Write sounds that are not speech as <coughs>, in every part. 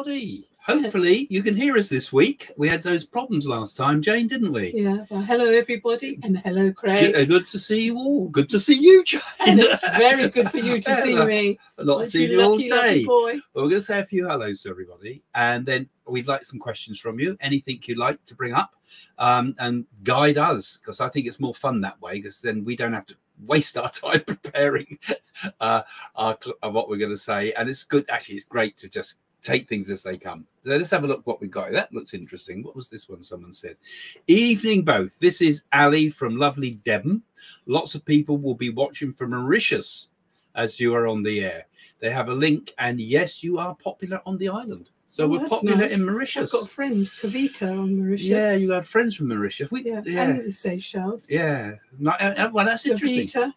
everybody. Hopefully, you can hear us this week. We had those problems last time, Jane, didn't we? Yeah. Well, hello everybody, and hello Craig. uh, good to see you all. Good to see you, Jane. And it's very good for you <laughs> to see me. A lot Aren't seen you all lucky, lucky day. Well, we're going to say a few hellos to everybody, and then we'd like some questions from you. Anything you'd like to bring up, um, and guide us, because I think it's more fun that way. Because then we don't have to waste our <laughs> time preparing uh, our, uh, what we're going to say, and it's good. Actually, it's great to just take things as they come. So let's have a look what we got. That looks interesting. What was this one? Someone said, "Evening, both. This is Ali from lovely Devon. Lots of people will be watching from Mauritius as you are on the air." They have a link, and yes, you are popular on the island. So Oh, we're popular nice. in Mauritius. I've got a friend, Kavita, on Mauritius. Yeah, you have friends from Mauritius. We, Yeah, yeah, and the Seychelles. yeah. No, uh, uh, well, that's interesting. Savita. Uh,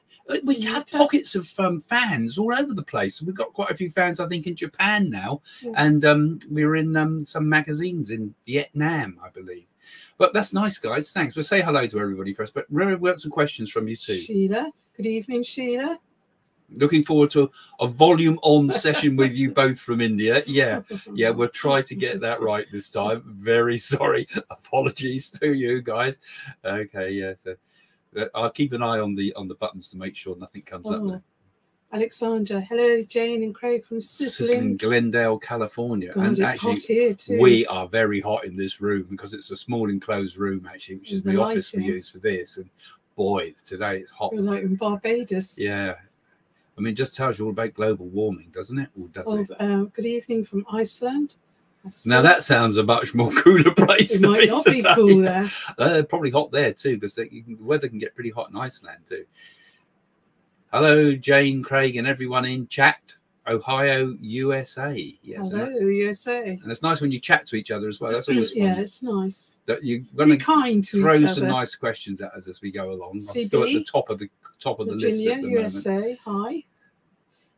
We have pockets of um, fans all over the place. We've got quite a few fans, I think, in Japan now, Yeah. and um, we were in um, some magazines in Vietnam, I believe. But that's nice, guys. Thanks. We'll say hello to everybody first. But remember, we want some questions from you too. Sheila. Good evening, Sheila. Looking forward to a volume on session with you <laughs> both from India. Yeah. Yeah, we'll try to get that <laughs> right this time. Very sorry. <laughs> Apologies to you guys. Okay, yeah. So I'll keep an eye on the on the buttons to make sure nothing comes up. Oh, there. Alexandra. Hello, Jane and Craig from This in Sizzling. Glendale, California, God, and it's actually hot here too. we are very hot in this room because it's a small enclosed room actually, which is The the office we use for this. And boy, today it's hot. We're like in Barbados. Yeah. I mean, it just tells you all about global warming, doesn't it? Or does it? um, good evening from Iceland. Now that sounds a much more <laughs> cooler place it to might be not be today. cool there. <laughs> Uh, probably hot there too, because the weather can get pretty hot in Iceland too. Hello, Jane, Craig, and everyone in chat. Ohio, USA. Yes, Hello, and, USA. and it's nice when you chat to each other as well. That's always fun. Yeah, it's nice. That you're Be going to kind to throw each some other. nice questions at us as we go along. I'm still at the top of the top of the list Virginia, at the moment. USA. Hi.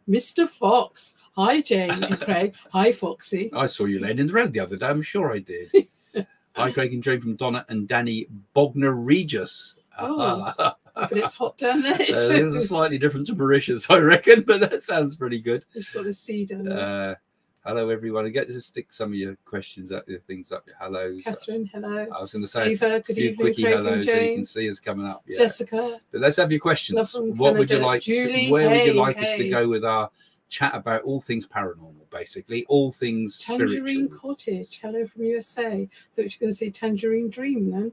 Mr. Fox. Hi, Jane and Craig. <laughs> Hi, Foxy. I saw you laying in the road the other day. I'm sure I did. <laughs> Hi, Craig and Jane from Donna and Danny Bognor Regis. Oh. <laughs> But it's hot down there Uh, it's slightly different to Mauritius, I reckon, but that sounds pretty good. It's got the sea down there. Uh, hello, everyone. I get to stick some of your questions up, your things up, your hellos. Catherine, hello. I was going to say Eva, a good few evening, quickie Craig hellos so you can see us coming up. Yeah. Jessica, But let's have your questions. What would you like? to- Julie, where would you hey, like us to go with our chat about all things paranormal, basically, all things Tangerine spiritual? Cottage, hello from USA. Thought you were going to say Tangerine Dream then.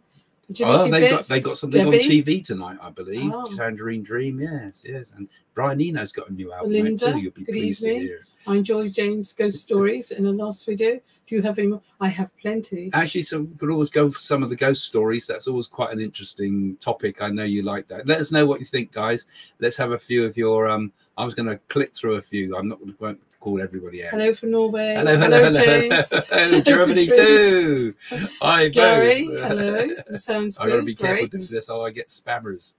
Oh, they got they got something on TV tonight, I believe. Oh. Tangerine Dream, yes, yes. And Brian Eno's got a new album Linda, too. You'll be good pleased evening. to hear. I enjoyed Jane's ghost stories in the last video. Do you have any more? I have plenty. Actually, so we could always go for some of the ghost stories. That's always quite an interesting topic. I know you like that. Let us know what you think, guys. Let's have a few of your. Um, I was going to click through a few. I'm not going to call everybody out. Hello from Norway. hello, hello, hello, hello, <laughs> hello, Germany too. Hi, Gary, <laughs> hello. That sounds I good. got to be careful Great. doing this, or I get spammers.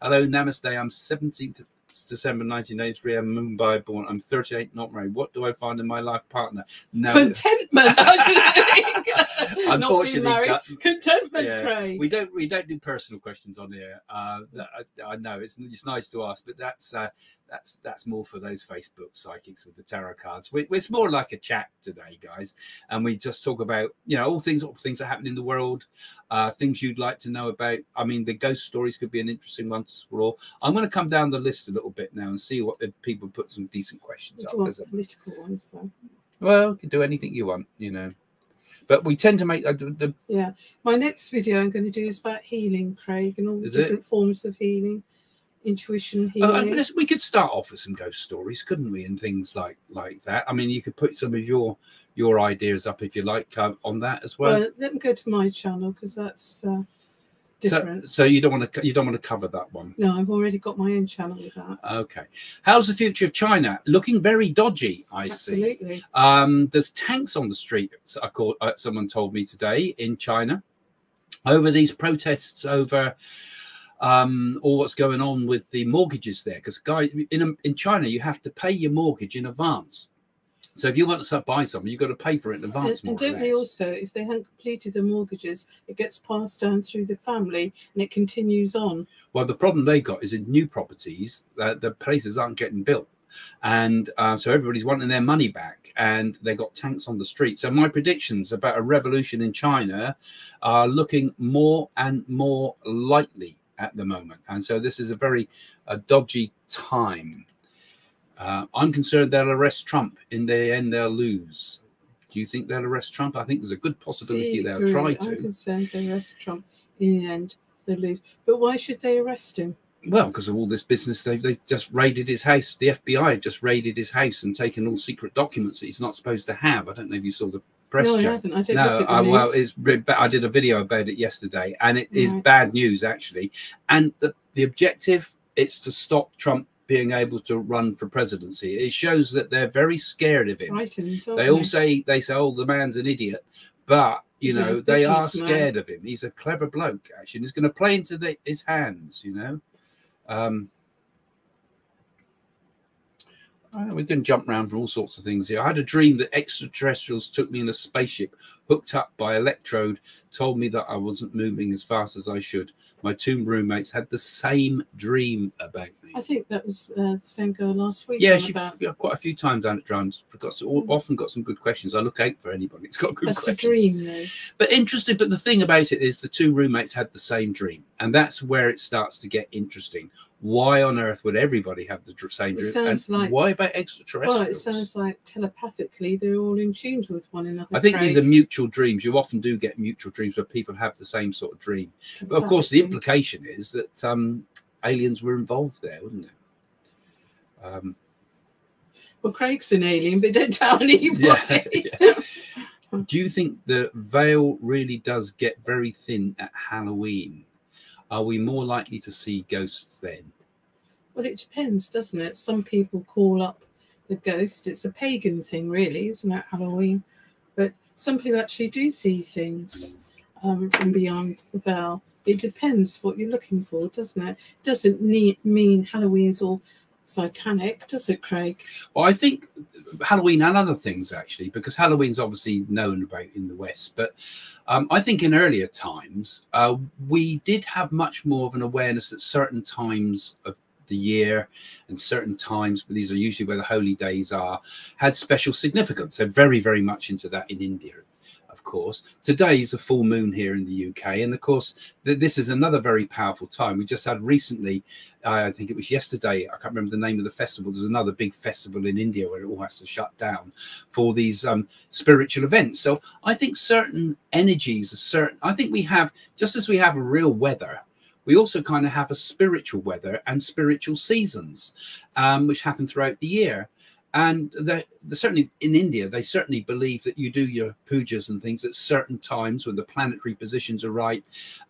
Hello, Namaste. I'm 17th December 1983. I'm Mumbai born. I'm 38, not married. What do I find in my life partner? No, Contentment. I <laughs> think. <laughs> Not being Unfortunately, married. Contentment, Yeah, Craig. we don't we don't do personal questions on here. Uh, I, I know it's it's nice to ask, but that's uh, that's that's more for those Facebook psychics with the tarot cards. We, it's more like a chat today, guys, and we just talk about you know all things all things that happen in the world, uh, things you'd like to know about. I mean, the ghost stories could be an interesting one to explore. I'm going to come down the list a little bit now and see what if people put some decent questions up. There's a- political ones though? well, you can do anything you want, you know. But we tend to make uh, the, the Yeah. My next video I'm going to do is about healing, Craig, and all the Is it? different forms of healing, intuition Uh, healing. mean, we could start off with some ghost stories, couldn't we? And things like like that. I mean, you could put some of your your ideas up if you like uh, on that as well. well, let me go to my channel because that's uh, different. so you don't want to you don't want to cover that one. No, I've already got my own channel with that. Okay. How's the future of China? Looking very dodgy. I see. Absolutely. Um, there's tanks on the street. I called, uh, someone told me today in China over these protests over um, all what's going on with the mortgages there. Because guy in in China, you have to pay your mortgage in advance. So if you want to buy something, you've got to pay for it in advance. and or don't they also, if they haven't completed the mortgages, it gets passed down through the family and it continues on. Well, the problem they got is in new properties, uh, the places aren't getting built. and uh, so everybody's wanting their money back, and they got tanks on the street. So my predictions about a revolution in China are looking more and more likely at the moment, and so this is a very uh, dodgy time. Uh, I'm concerned they'll arrest Trump. In the end, they'll lose. Do you think they'll arrest Trump? I think there's a good possibility See, they'll try I'm to. concerned they arrest Trump. In the end, they lose. But why should they arrest him? Well, because of all this business, they've, they've just raided his house. The FBI have just raided his house and taken all secret documents that he's not supposed to have. I don't know if you saw the press no, I haven't. I don't No, look at the uh, news. well, it's I did a video about it yesterday, and it is Right. bad news actually. And the the objective is to stop Trump being able to run for presidency. It shows that they're very scared of him. They all say they say, "Oh, the man's an idiot," but you He's know they are scared of him. He's a clever bloke. Actually, he's going to play into the, his hands. You know. Um, we can jump around from all sorts of things here. I had a dream that extraterrestrials took me in a spaceship, hooked up by electrode, told me that I wasn't moving as fast as I should. My two roommates had the same dream about me. I think that was uh, the same girl last week. Yeah, she about. yeah, quite a few times down at Drones. Got some, Mm. often got some good questions. I look out for anybody. It's got good That's questions. a dream, though. But interesting. But the thing about it is, the two roommates had the same dream, and that's where it starts to get interesting. Why on earth would everybody have the same dream? sounds and like- why about extraterrestrials? Well, it sounds like telepathically they're all in tune with one another. I think these are mutual dreams. You often do get mutual dreams where people have the same sort of dream. But of course, the implication is that um, aliens were involved there, wouldn't it? Um, Well, Craig's an alien, but don't tell <laughs> anybody. Yeah, do you think the veil really does get very thin at Halloween? Are we more likely to see ghosts then? Well, it depends, doesn't it? Some people call up the ghost. It's a pagan thing, really, isn't it? Halloween. But some people actually do see things um, from beyond the veil. It depends what you're looking for, doesn't it? It Doesn't need, mean Halloween's all satanic, does it, Craig? Well, I think Halloween and other things actually, because Halloween's obviously known about in the West, but um, I think in earlier times uh, we did have much more of an awareness at certain times of the year and certain times, but these are usually where the holy days are, had special significance. They're very, very much into that in India. Course, today is a full moon here in the UK, and of course, th- this is another very powerful time. We just had recently uh, I think it was yesterday. I can't remember the name of the festival. There's another big festival in India where it all has to shut down for these um, spiritual events. So I think certain energies, are certain. I think we have just as we have a real weather. We also kind of have a spiritual weather and spiritual seasons, um, which happen throughout the year. And certainly in India, they certainly believe that you do your pujas and things at certain times when the planetary positions are right.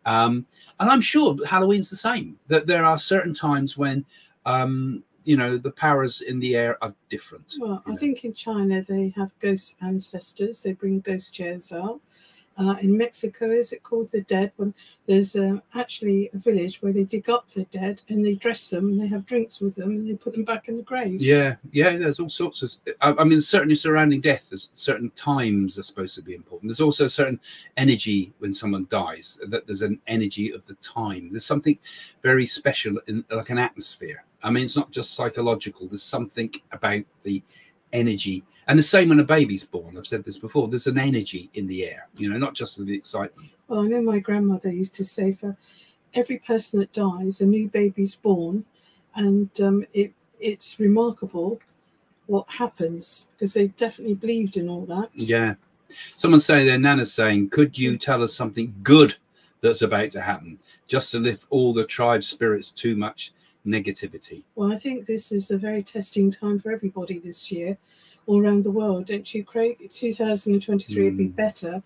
Um, and I'm sure Halloween's the same. That there are certain times when, um, you know, the powers in the air are different. Well, I know. think in China they have ghost ancestors. They bring ghost chairs out. Uh, in Mexico, is it called the dead? When there's um, actually a village where they dig up the dead and they dress them and they have drinks with them and they put them back in the grave. Yeah, yeah. There's all sorts of. I, I mean, certainly surrounding death, there's certain times are supposed to be important. There's also a certain energy when someone dies. That there's an energy of the time. There's something very special in like an atmosphere. I mean, it's not just psychological. There's something about the energy, and the same when a baby's born. I've said this before. There's an energy in the air. You know, not just the excitement. Well, I know my grandmother used to say for every person that dies, a new baby's born, and um, it it's remarkable what happens because they definitely believed in all that. Yeah. Someone saying their nana's saying, Could you tell us something good that's about to happen? Just to lift all the tribe spirits too much negativity. Well, I think this is a very testing time for everybody this year, all around the world, don't you, Craig? 2023 would be Mm. better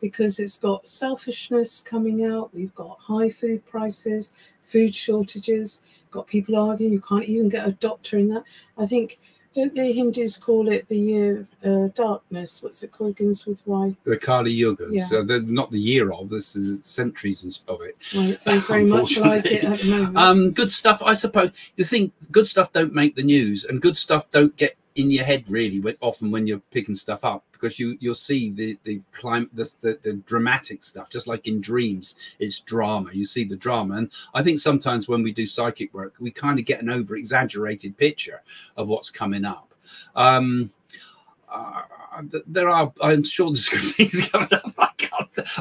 because it's got selfishness coming out. We've got high food prices, food shortages, got people arguing. You can't even get a doctor in that. I think, don't the Hindus call it the year of uh, darkness? What's it called? Begins with Y. The Kali Yugas, Yeah. so they're not the year of, this is centuries of it. It feels very much like it at the <laughs> moment. Um, good stuff, I suppose. You think good stuff don't make the news, and good stuff don't get in your head really often when you're picking stuff up because you you'll see the the climb the, the, the dramatic stuff just like in dreams it's drama. You see the drama. And i think sometimes when we do psychic work we kind of get an over exaggerated picture of what's coming up. Um uh, there are i'm sure there's <laughs> things coming up.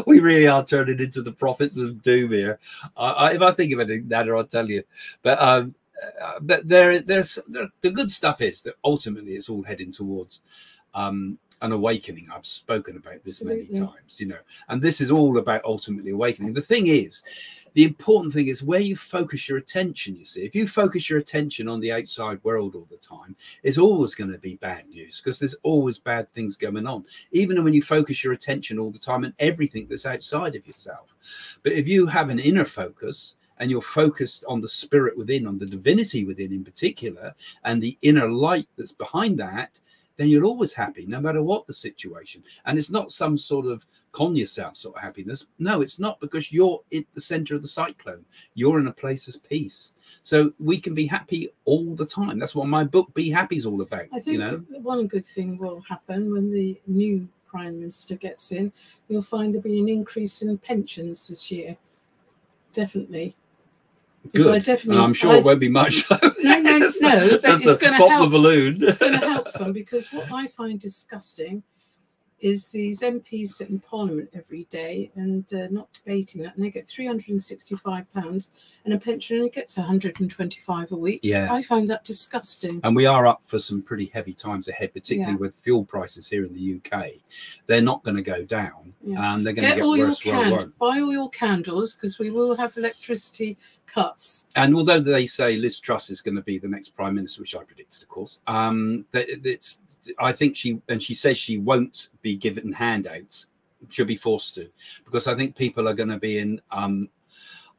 We really are turning into the prophets of doom here. Uh, if i think of anything that i'll tell you. But um uh, there, there's there, the good stuff is that ultimately it's all heading towards um, an awakening. I've spoken about this Absolutely. many times, you know, and this is all about ultimately awakening. The thing is, the important thing is where you focus your attention. You see, if you focus your attention on the outside world all the time, it's always going to be bad news because there's always bad things going on, even when you focus your attention all the time on everything that's outside of yourself. But if you have an inner focus, and you're focused on the spirit within, on the divinity within in particular, and the inner light that's behind that, then you're always happy no matter what the situation. And it's not some sort of con yourself sort of happiness. No, it's not because you're at the center of the cyclone. You're in a place of peace. So we can be happy all the time. That's what my book Be Happy is all about. I think you know? one good thing will happen when the new prime minister gets in. You'll find there'll be an increase in pensions this year. Definitely. I definitely, I'm sure I'd, it won't be much. <laughs> no, no, no, but <laughs> it's going to help. The balloon. it's going to help some <laughs> because what I find disgusting is these MPs sit in Parliament every day and uh, not debating that, and they get three hundred and sixty-five pounds, and a pension pensioner gets one hundred and twenty-five a week. Yeah, I find that disgusting. And we are up for some pretty heavy times ahead, particularly yeah. with fuel prices here in the UK. They're not going to go down, yeah. and they're going to get, worse. Your can- buy all your candles because we will have electricity cuts. And although they say Liz Truss is going to be the next prime minister, which I predicted, of course, um, that it's I think she and she says she won't be given handouts. She'll be forced to, because I think people are going to be in um,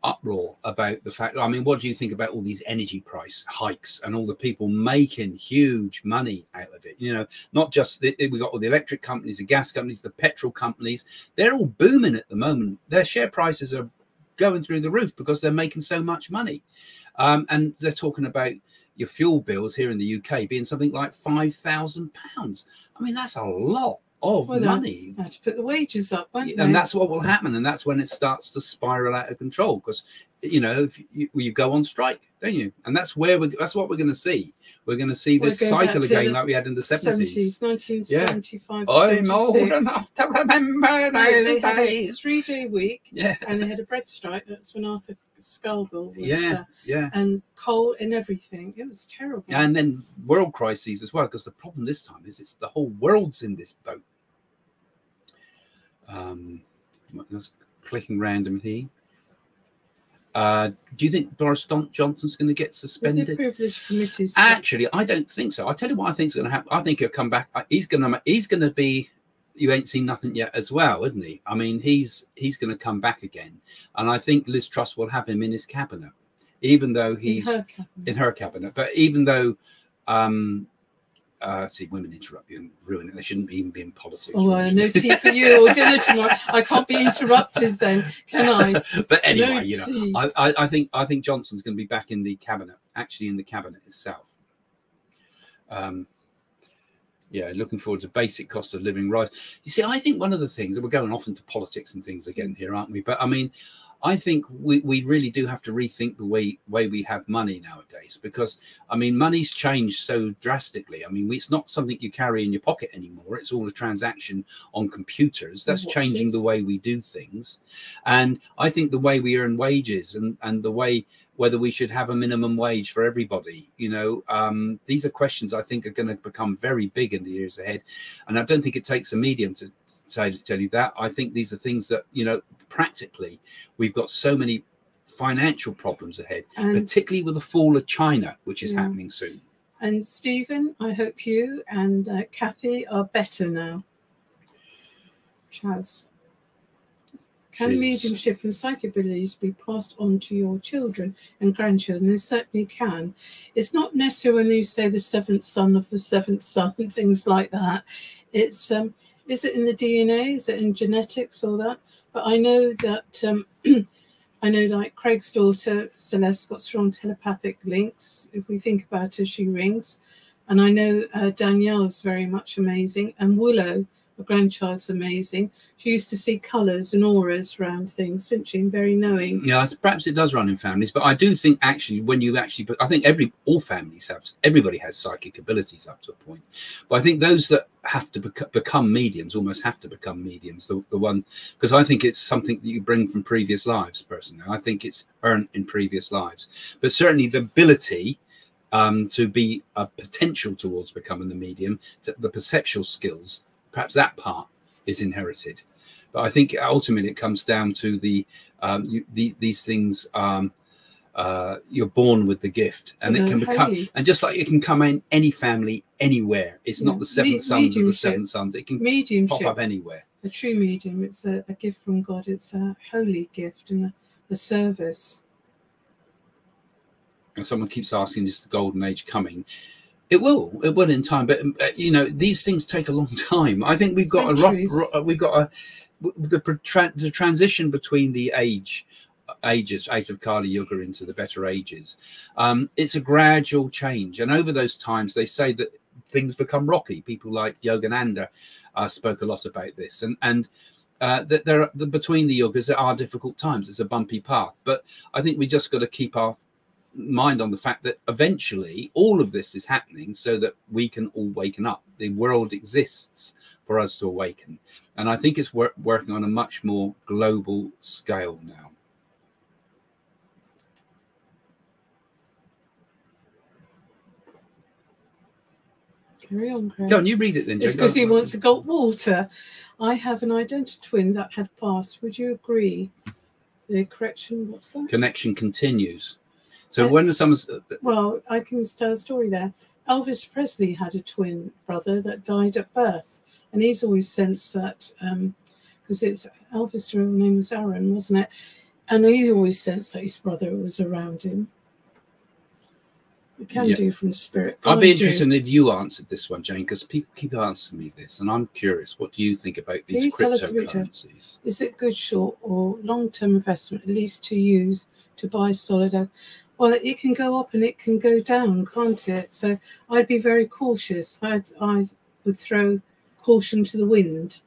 uproar about the fact. I mean, what do you think about all these energy price hikes and all the people making huge money out of it? You know, not just the, we got all the electric companies, the gas companies, the petrol companies. They're all booming at the moment. Their share prices are going through the roof because they're making so much money. Um, and they're talking about your fuel bills here in the UK being something like five thousand pounds. I mean, that's a lot of well, money. Had to put the wages up, and they? that's what will happen, and that's when it starts to spiral out of control. Because you know, if you, you, go on strike, don't you? And that's where we that's what we're going to see. We're going to see this cycle again, like we had in the seventies, nineteen seventy-five. I'm old enough to remember those days. Three day week, yeah, and they had a bread strike. That's when Arthur Scargill was, yeah, uh, yeah, and coal and everything. It was terrible. And then world crises as well, because the problem this time is it's the whole world's in this boat. Um, clicking randomly. Uh, do you think Boris Johnson's going to get suspended? Privilege committees. Actually, I don't think so. I tell you what I think is going to happen. I think he'll come back. Uh, he's going to. He's going to be. You ain't seen nothing yet, as well, isn't he? I mean, he's he's going to come back again, and I think Liz Truss will have him in his cabinet, even though he's in her cabinet. In her cabinet. But even though um, uh, see, women interrupt you and ruin it. They shouldn't even be in politics. Oh, well, no tea for you or dinner tomorrow. I can't be interrupted then, can I? <laughs> but anyway, no you know, I, I, I, think I think Johnson's going to be back in the cabinet, actually in the cabinet itself. Um, yeah, looking forward to basic cost of living rise. You see, I think one of the things that we're going off into politics and things again here, aren't we? But I mean, I think we, we really do have to rethink the way way we have money nowadays because I mean money's changed so drastically. I mean we, it's not something you carry in your pocket anymore. It's all a transaction on computers. That's changing the way we do things, and I think the way we earn wages and and the way whether we should have a minimum wage for everybody. You know, um, these are questions I think are going to become very big in the years ahead. And I don't think it takes a medium to say, tell you that. I think these are things that, you know, practically we've got so many financial problems ahead, and, particularly with the fall of China, which is yeah. happening soon. And Stephen, I hope you and uh, Kathy are better now. Chaz. Can mediumship and psychic abilities be passed on to your children and grandchildren? They certainly can. It's not necessarily when you say the seventh son of the seventh son and <laughs> things like that. It's um, is it in the DNA? Is it in genetics or that? But I know that um, <clears throat> I know like Craig's daughter Celeste got strong telepathic links. If we think about her, she rings. And I know uh, Danielle's very much amazing, and Willow, her grandchild's amazing. She used to see colours and auras around things, didn't she? Very knowing. Yeah, perhaps it does run in families, but I do think actually when you actually, I think every all families have everybody has psychic abilities up to a point, but I think those that have to bec- become mediums almost have to become mediums. The the one because I think it's something that you bring from previous lives. Personally, I think it's earned in previous lives, but certainly the ability. Um, to be a potential towards becoming the medium, the perceptual skills, perhaps that part is inherited. But I think ultimately it comes down to the, um, you, the these things. Um, uh, you're born with the gift, and it can become, and just like it can come in any family, anywhere. It's yeah. not the seven Me- sons or the seven sons. It can mediumship. pop up anywhere. A true medium. It's a, a, gift from God. It's a holy gift and a, a service. And someone keeps asking, "Is the golden age coming?" It will, it will in time, but uh, you know these things take a long <laughs> time. I think we've got Centuries. a rock, uh, we've got a the, the transition between the age ages out of Kali Yuga into the better ages. Um, it's a gradual change, and over those times, they say that things become rocky. People like Yogananda uh, spoke a lot about this, and and uh, that there are, the, between the yugas there are difficult times. It's a bumpy path, but I think we just got to keep our mind on the fact that eventually all of this is happening so that we can all waken up. The world exists for us to awaken. And I think it's wor- working on a much more global scale now. Carry on, Craig. Don't you read it then. It's because he wants to go water. I have an identity twin that had passed. Would you agree? The correction, what's that? Connection continues. So uh, when someone's uh, well, I can tell a story there. Elvis Presley had a twin brother that died at birth, and he's always sensed that because um, it's Elvis' real name was Aaron, wasn't it? And he always sensed that his brother was around him. We can yeah. do from the spirit. I'd be interested do. if you answered this one, Jane, because people keep asking me this, and I'm curious. What do you think about these Please cryptocurrencies? Is it good short or long-term investment, at least to use to buy solid? Well, it can go up and it can go down, can't it? So I'd be very cautious. I'd, I would throw caution to the wind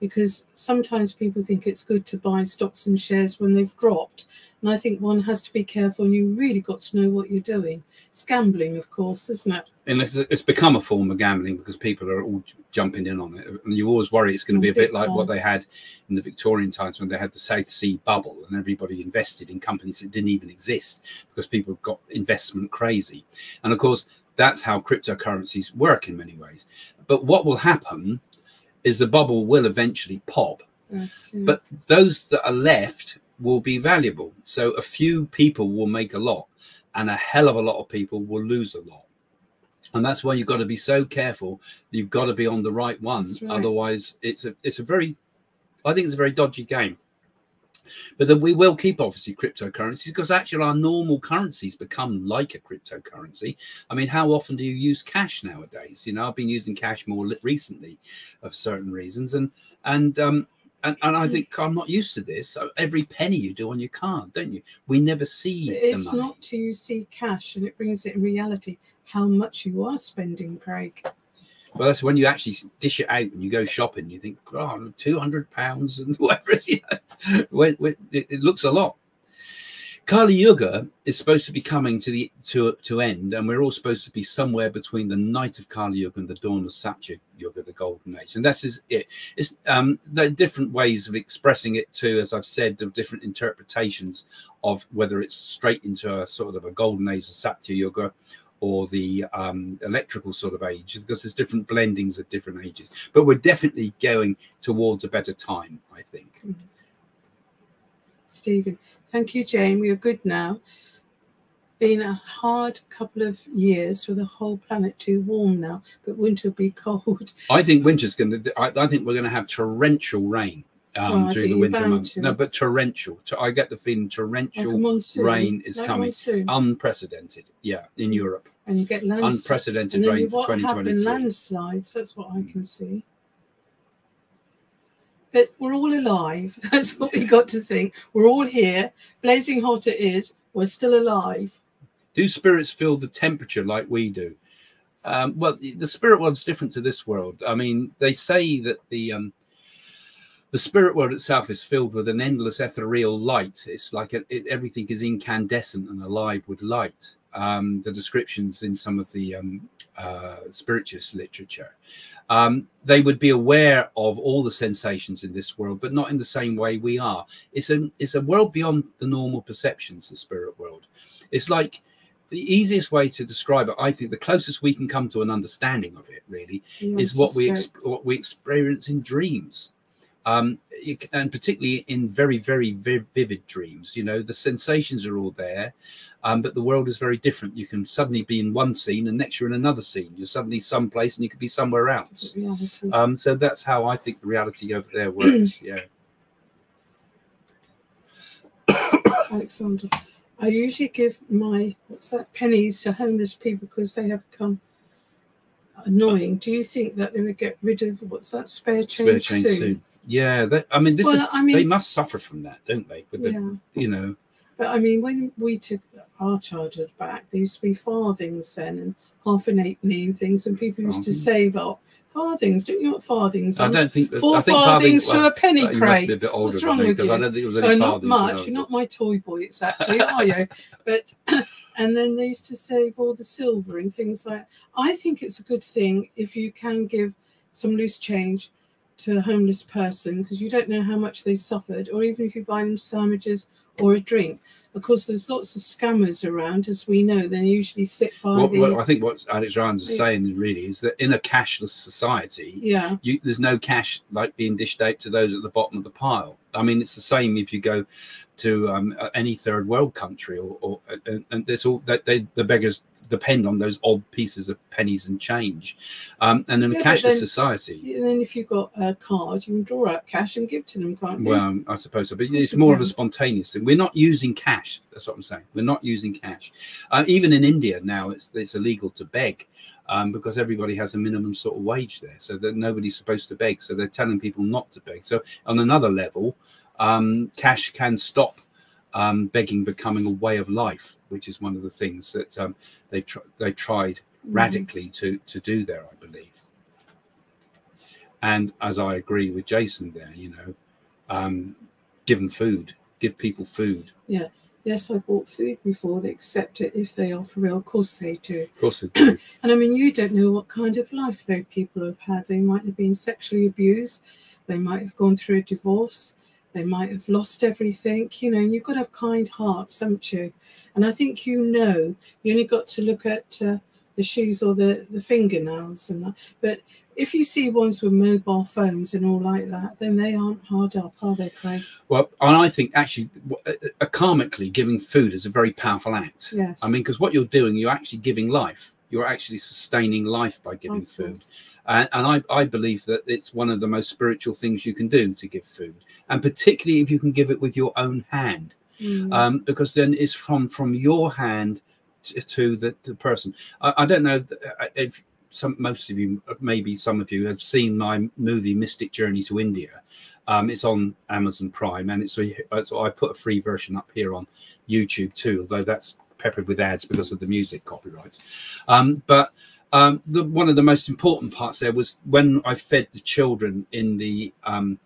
because sometimes people think it's good to buy stocks and shares when they've dropped. And I think one has to be careful and you really got to know what you're doing. It's gambling, of course, isn't it? And it's, it's become a form of gambling because people are all jumping in on it. And you always worry it's going to be a bit like what they had in the Victorian times when they had the South Sea bubble and everybody invested in companies that didn't even exist because people got investment crazy. And of course, that's how cryptocurrencies work in many ways. But what will happen is the bubble will eventually pop. But those that are left will be valuable. So a few people will make a lot, and a hell of a lot of people will lose a lot. And that's why you've got to be so careful. You've got to be on the right one. Right. Otherwise, it's a it's a very I think it's a very dodgy game. But then we will keep obviously cryptocurrencies because actually our normal currencies become like a cryptocurrency. I mean, how often do you use cash nowadays? You know, I've been using cash more recently of certain reasons, and and um, and, and I think I'm not used to this. So every penny you do on your card, don't you? We never see. It's not to see cash, and it brings it in reality how much you are spending, Craig. Well, that's when you actually dish it out and you go shopping. You think, oh, two hundred pounds and <laughs> whatever. It, looks a lot. Kali Yuga is supposed to be coming to the to to end, and we're all supposed to be somewhere between the night of Kali Yuga and the dawn of Satya Yuga, the golden age. And that's is it. It's um there are different ways of expressing it too, as I've said, the different interpretations of whether it's straight into a sort of a golden age of Satya Yuga or the um, electrical sort of age because there's different blendings of different ages. But we're definitely going towards a better time, I think. Mm-hmm. Stephen, Thank you, Jane. We are good now. Been a hard couple of years for the whole planet too warm now, but winter will be cold. I think winter's going to. I, I think we're going to have torrential rain um, during the winter months. To. No, but torrential. I get the feeling torrential like rain is like coming. Monsoon. Unprecedented. Yeah, in Europe. And you get landslides. Unprecedented rain for 2023. Landslides. That's what I can see that we're all alive. <laughs> That's what we got to think. We're all here. Blazing hot it is. We're still alive. Do spirits feel the temperature like we do? Um, well, the spirit world's different to this world. I mean, they say that the um, the spirit world itself is filled with an endless ethereal light. It's like a, it, everything is incandescent and alive with light. Um, the descriptions in some of the um, uh, spiritualist literature, um, they would be aware of all the sensations in this world, but not in the same way we are. It's a it's a world beyond the normal perceptions. The spirit world. It's like the easiest way to describe it, I think, the closest we can come to an understanding of it, really, is what we what we experience in dreams um and particularly in very very vi- vivid dreams you know the sensations are all there um but the world is very different you can suddenly be in one scene and next you're in another scene you're suddenly someplace and you could be somewhere else um so that's how i think the reality over there works <clears throat> yeah Alexander. I usually give my what's that pennies to homeless people because they have become annoying. Do you think that they would get rid of what's that spare spare change, change soon? soon yeah that, i mean this Well, is I mean- they must suffer from that don't they with the Yeah, you know but I mean, when we took our childhood back, there used to be farthings then and half an eighpenny and things, and people used to save up farthings. Don't you want farthings? i don't think four i think farthings well, to a penny, uh, you must be a bit older What's wrong with because i you? don't think it was any Oh, not farthings when I much. You're not my toy boy exactly, are you? <laughs> But <laughs> and then they used to save all the silver and things like. I think it's a good thing if you can give some loose change to a homeless person because you don't know how much they suffered, or even if you buy them sandwiches or a drink. Of course, there's lots of scammers around, as we know. They usually sit by what, the. what I think what Alex Ryan's is saying really is that in a cashless society, yeah, you, there's no cash like being dished out to those at the bottom of the pile. I mean, it's the same if you go to um, any third world country, or, or and, and there's all that they, the beggars depend on those odd pieces of pennies and change. Um, and in a Yeah, but cashless then- society, and then if you've got a card, you can draw out cash and give to them, can't you? well, I suppose so, but it's more of a spontaneous thing. We're not using cash. That's what I'm saying. We're not using cash. Uh, even in India now, it's it's illegal to beg um, because everybody has a minimum sort of wage there, so that nobody's supposed to beg. So they're telling people not to beg. So on another level, um, cash can stop um, begging becoming a way of life, which is one of the things that um, they've tr- they've tried Mhm. radically to to do there, I believe. And as I agree with Jason there, you know, um, give them food, give people food. Yeah. Yes, I bought food before. They accept it if they are for real. Of course they do. Of course, they <clears throat> do. And I mean, you don't know what kind of life those people have had. They might have been sexually abused. They might have gone through a divorce. They might have lost everything. You know, and you've got to have kind hearts, haven't you? And I think you know. You only got to look at uh, the shoes or the the fingernails and that. But if you see ones with mobile phones and all like that, then they aren't hard up, are they, Craig? Well, and I think actually, uh, uh, karmically, giving food is a very powerful act. Yes. I mean, because what you're doing, you're actually giving life. You're actually sustaining life by giving Of food. And, and I, I believe that it's one of the most spiritual things you can do to give food, and particularly if you can give it with your own hand, Mm. um, because then it's from from your hand to, to the, the person. I, I don't know uh, if some most of you, maybe some of you, have seen my movie Mystic Journey to India. Um, it's on Amazon Prime, and it's so I put a free version up here on YouTube too, although that's peppered with ads because of the music copyrights. Um, but um, the, one of the most important parts there was when I fed the children in the um,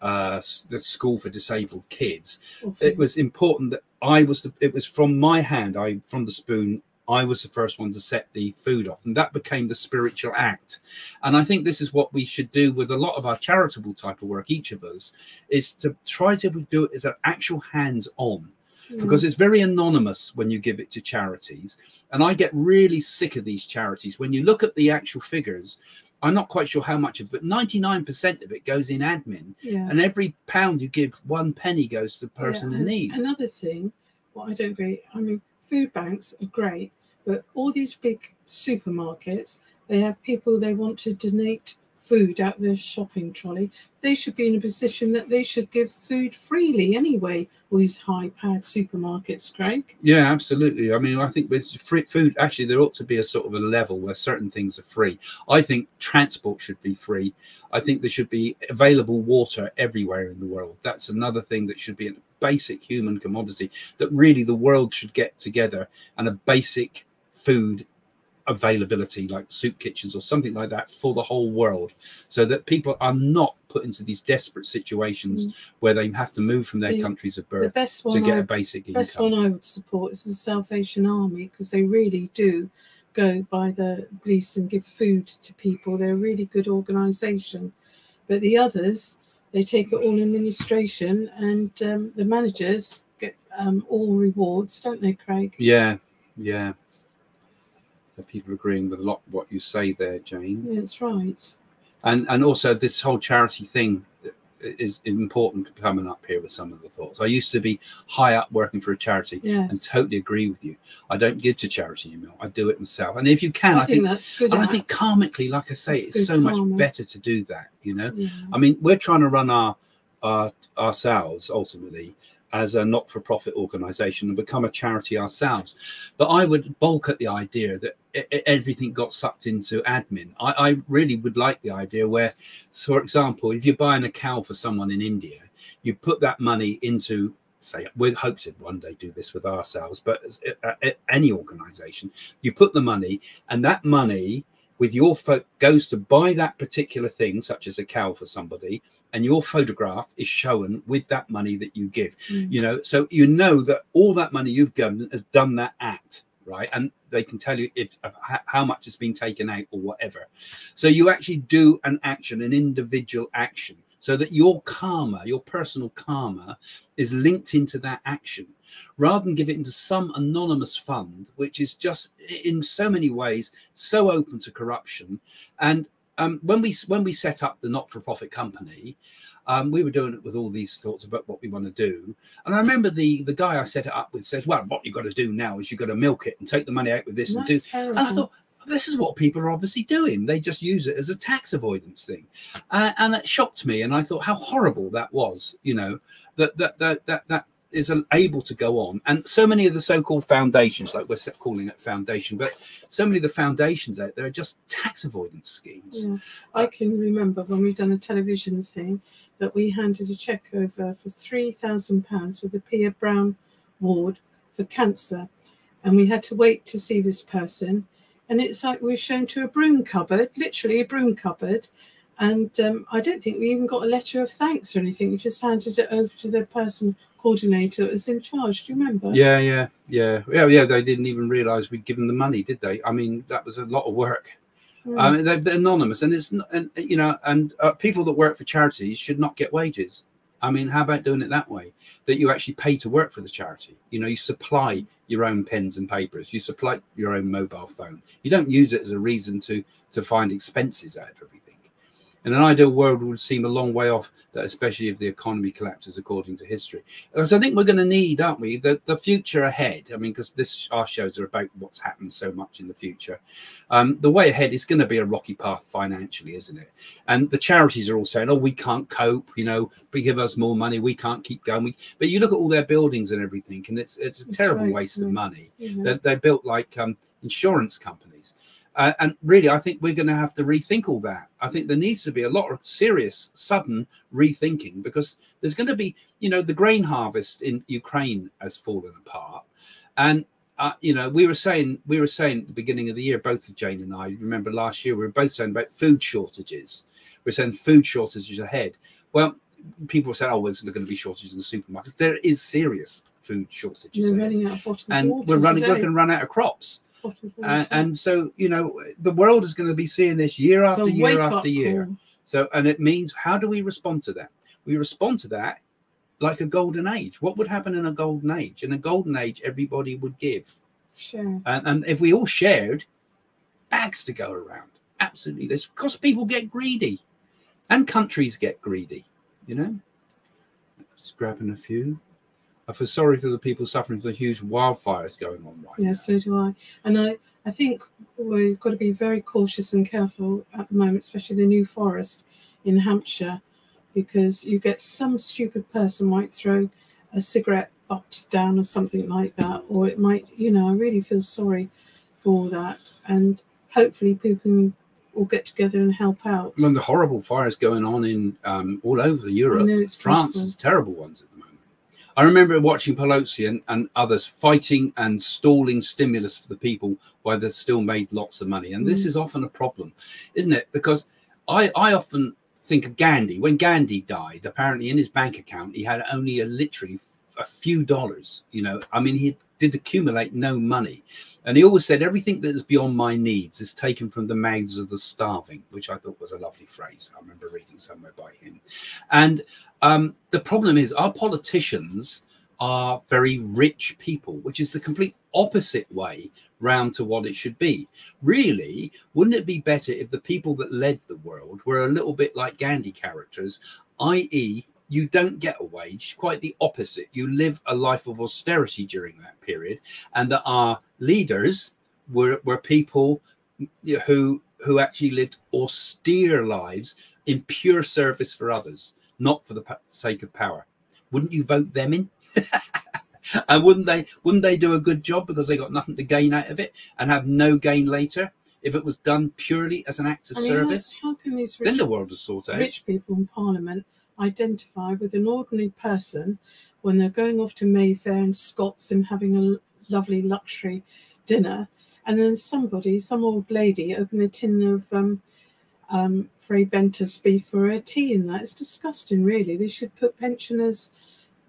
uh, the school for disabled kids. Awful. It was important that I was the, it was from my hand, I from the spoon. I was the first one to set the food off, and that became the spiritual act. And I think this is what we should do with a lot of our charitable type of work. Each of us is to try to do it as an actual hands-on Mm. because it's very anonymous when you give it to charities. And I get really sick of these charities. When you look at the actual figures, I'm not quite sure how much of, but 99% of it goes in admin. yeah. And every pound you give, one penny goes to the person Yeah, in need. Another thing, what I don't agree, I mean, food banks are great, but all these big supermarkets, they have people they want to donate food out their shopping trolley. They should be in a position that they should give food freely anyway. All these high-powered supermarkets, Craig. Yeah, absolutely. I mean, I think with free food, actually, there ought to be a sort of a level where certain things are free. I think transport should be free. I think there should be available water everywhere in the world. That's another thing that should be a basic human commodity that really the world should get together and a basic food availability like soup kitchens or something like that for the whole world so that people are not put into these desperate situations Mm. where they have to move from their The- countries of birth to get I, a basic The best income. one I would support is the Salvation Army because they really do go by the police and give food to people. They're a really good organisation. But the others, they take it all administration and um, the managers get um, all rewards, don't they, Craig? Yeah, yeah. People agreeing with a lot what you say there, Jane. Yeah, that's right. and and also this whole charity thing is important coming up here with some of the thoughts. I used to be high up working for a charity and totally agree with you. I don't give to charity anymore. I do it myself. And if you can, I, I, think, think, that's good. and I think karmically, like I say, That's it's so much better to do that. You know, Yeah. I mean, we're trying to run our, our ourselves ultimately as a not-for-profit organization and become a charity ourselves. But I would balk at the idea that everything got sucked into admin. I, I really would like the idea where, for example, if you're buying a cow for someone in India, you put that money into say we hope to one day do this with ourselves but any organization you put the money and that money with your pho- goes to buy that particular thing such as a cow for somebody and your photograph is shown with that money that you give. Mm. you know so you know that all that money you've given has done that act right? And they can tell you if how much has been taken out or whatever. So you actually do an action an individual action so that your karma your personal karma is linked into that action rather than give it into some anonymous fund which is just in so many ways so open to corruption and um, when we when we set up the not-for-profit company um, we were doing it with all these thoughts about what we want to do and I remember the the guy I set it up with says, "Well, what you've got to do now is you've got to milk it and take the money out with this and do." That's And I thought, this is what people are obviously doing. They just use it as a tax avoidance thing, uh, and it shocked me. And I thought how horrible that was. You know that that that that that is able to go on. And so many of the so-called foundations, like we're calling it foundation, but so many of the foundations out there are just tax avoidance schemes. Yeah. I can remember when we done a television thing that we handed a cheque over for three thousand pounds for the Pia Brown ward for cancer, and we had to wait to see this person, and it's like we were shown to a broom cupboard, literally a broom cupboard, and um, I don't think we even got a letter of thanks or anything. We just handed it over to the person coordinator was in charge. Do you remember? Yeah, yeah, yeah, yeah, yeah. They didn't even realise we'd given them the money, did they? I mean, that was a lot of work. Mm. I mean, they're, they're anonymous, and it's not, and you know, and uh, people that work for charities should not get wages. I mean, how about doing it that way? That you actually pay to work for the charity. You know, you supply your own pens and papers. You supply your own mobile phone. You don't use it as a reason to to find expenses out of everything. In an ideal world, would seem a long way off. That especially if the economy collapses according to history. Because I think we're going to need, aren't we, the, the future ahead. I mean, because this our shows are about what's happened so much in the future. Um, the way ahead is going to be a rocky path financially, isn't it? And the charities are all saying, "Oh, we can't cope. You know, but give us more money. We can't keep going." We, but you look at all their buildings and everything, and it's it's a That's terrible right, waste yeah. of money. Know. They're, they're built like um, insurance companies. Uh, and really, I think we're going to have to rethink all that. I think there needs to be a lot of serious, sudden rethinking because there's going to be, you know, the grain harvest in Ukraine has fallen apart, and uh, you know, we were saying, we were saying at the beginning of the year, both of Jane and I remember last year, we were both saying about food shortages. We are saying food shortages ahead. Well, people were saying, "Oh, there's going to be shortages in the supermarkets." There is serious food shortages, They're running out of bottled and water we're running, we're going to run out of crops and, and so you know the world is going to be seeing this year after year after year. call. so and it means how do we respond to that? We respond to that like a golden age. What would happen in a golden age? In a golden age everybody would give. Share. and, and if we all shared bags to go around. Absolutely. This because people get greedy. And countries get greedy you know? Just grabbing a few i feel sorry for the people suffering from the huge wildfires going on right Yeah, now. so do I. And I, I think we've got to be very cautious and careful at the moment, especially the New Forest in Hampshire, because you get some stupid person might throw a cigarette box down or something like that, or it might, you know, I really feel sorry for that. And hopefully people can all get together and help out. when the horrible fires going on in um, all over I Europe. know it's France has terrible ones at the moment. I remember watching Pelosi and, and others fighting and stalling stimulus for the people while they still made lots of money. And this Mm. is often a problem, isn't it? Because I, I often think of Gandhi. When Gandhi died, apparently in his bank account, he had only a literally a few dollars. You know, I mean, he did accumulate no money. And he always said, everything that is beyond my needs is taken from the mouths of the starving, which I thought was a lovely phrase. I remember reading somewhere by him. And um, the problem is, our politicians are very rich people, which is the complete opposite way round to what it should be. Really, wouldn't it be better if the people that led the world were a little bit like Gandhi characters, i.e., you don't get a wage, quite the opposite. You live a life of austerity during that period, and that our leaders were, were people who who actually lived austere lives in pure service for others, not for the sake of power. Wouldn't you vote them in? <laughs> and wouldn't they wouldn't they do a good job because they got nothing to gain out of it and have no gain later if it was done purely as an act of I mean, service? How, can these Then the world would sort out. rich people in Parliament identify with an ordinary person when they're going off to Mayfair and Scott's and having a lovely luxury dinner, and then somebody, some old lady, open a tin of um, um, Fray Bentos beef for a tea in that? It's disgusting, really. They should put pensioners'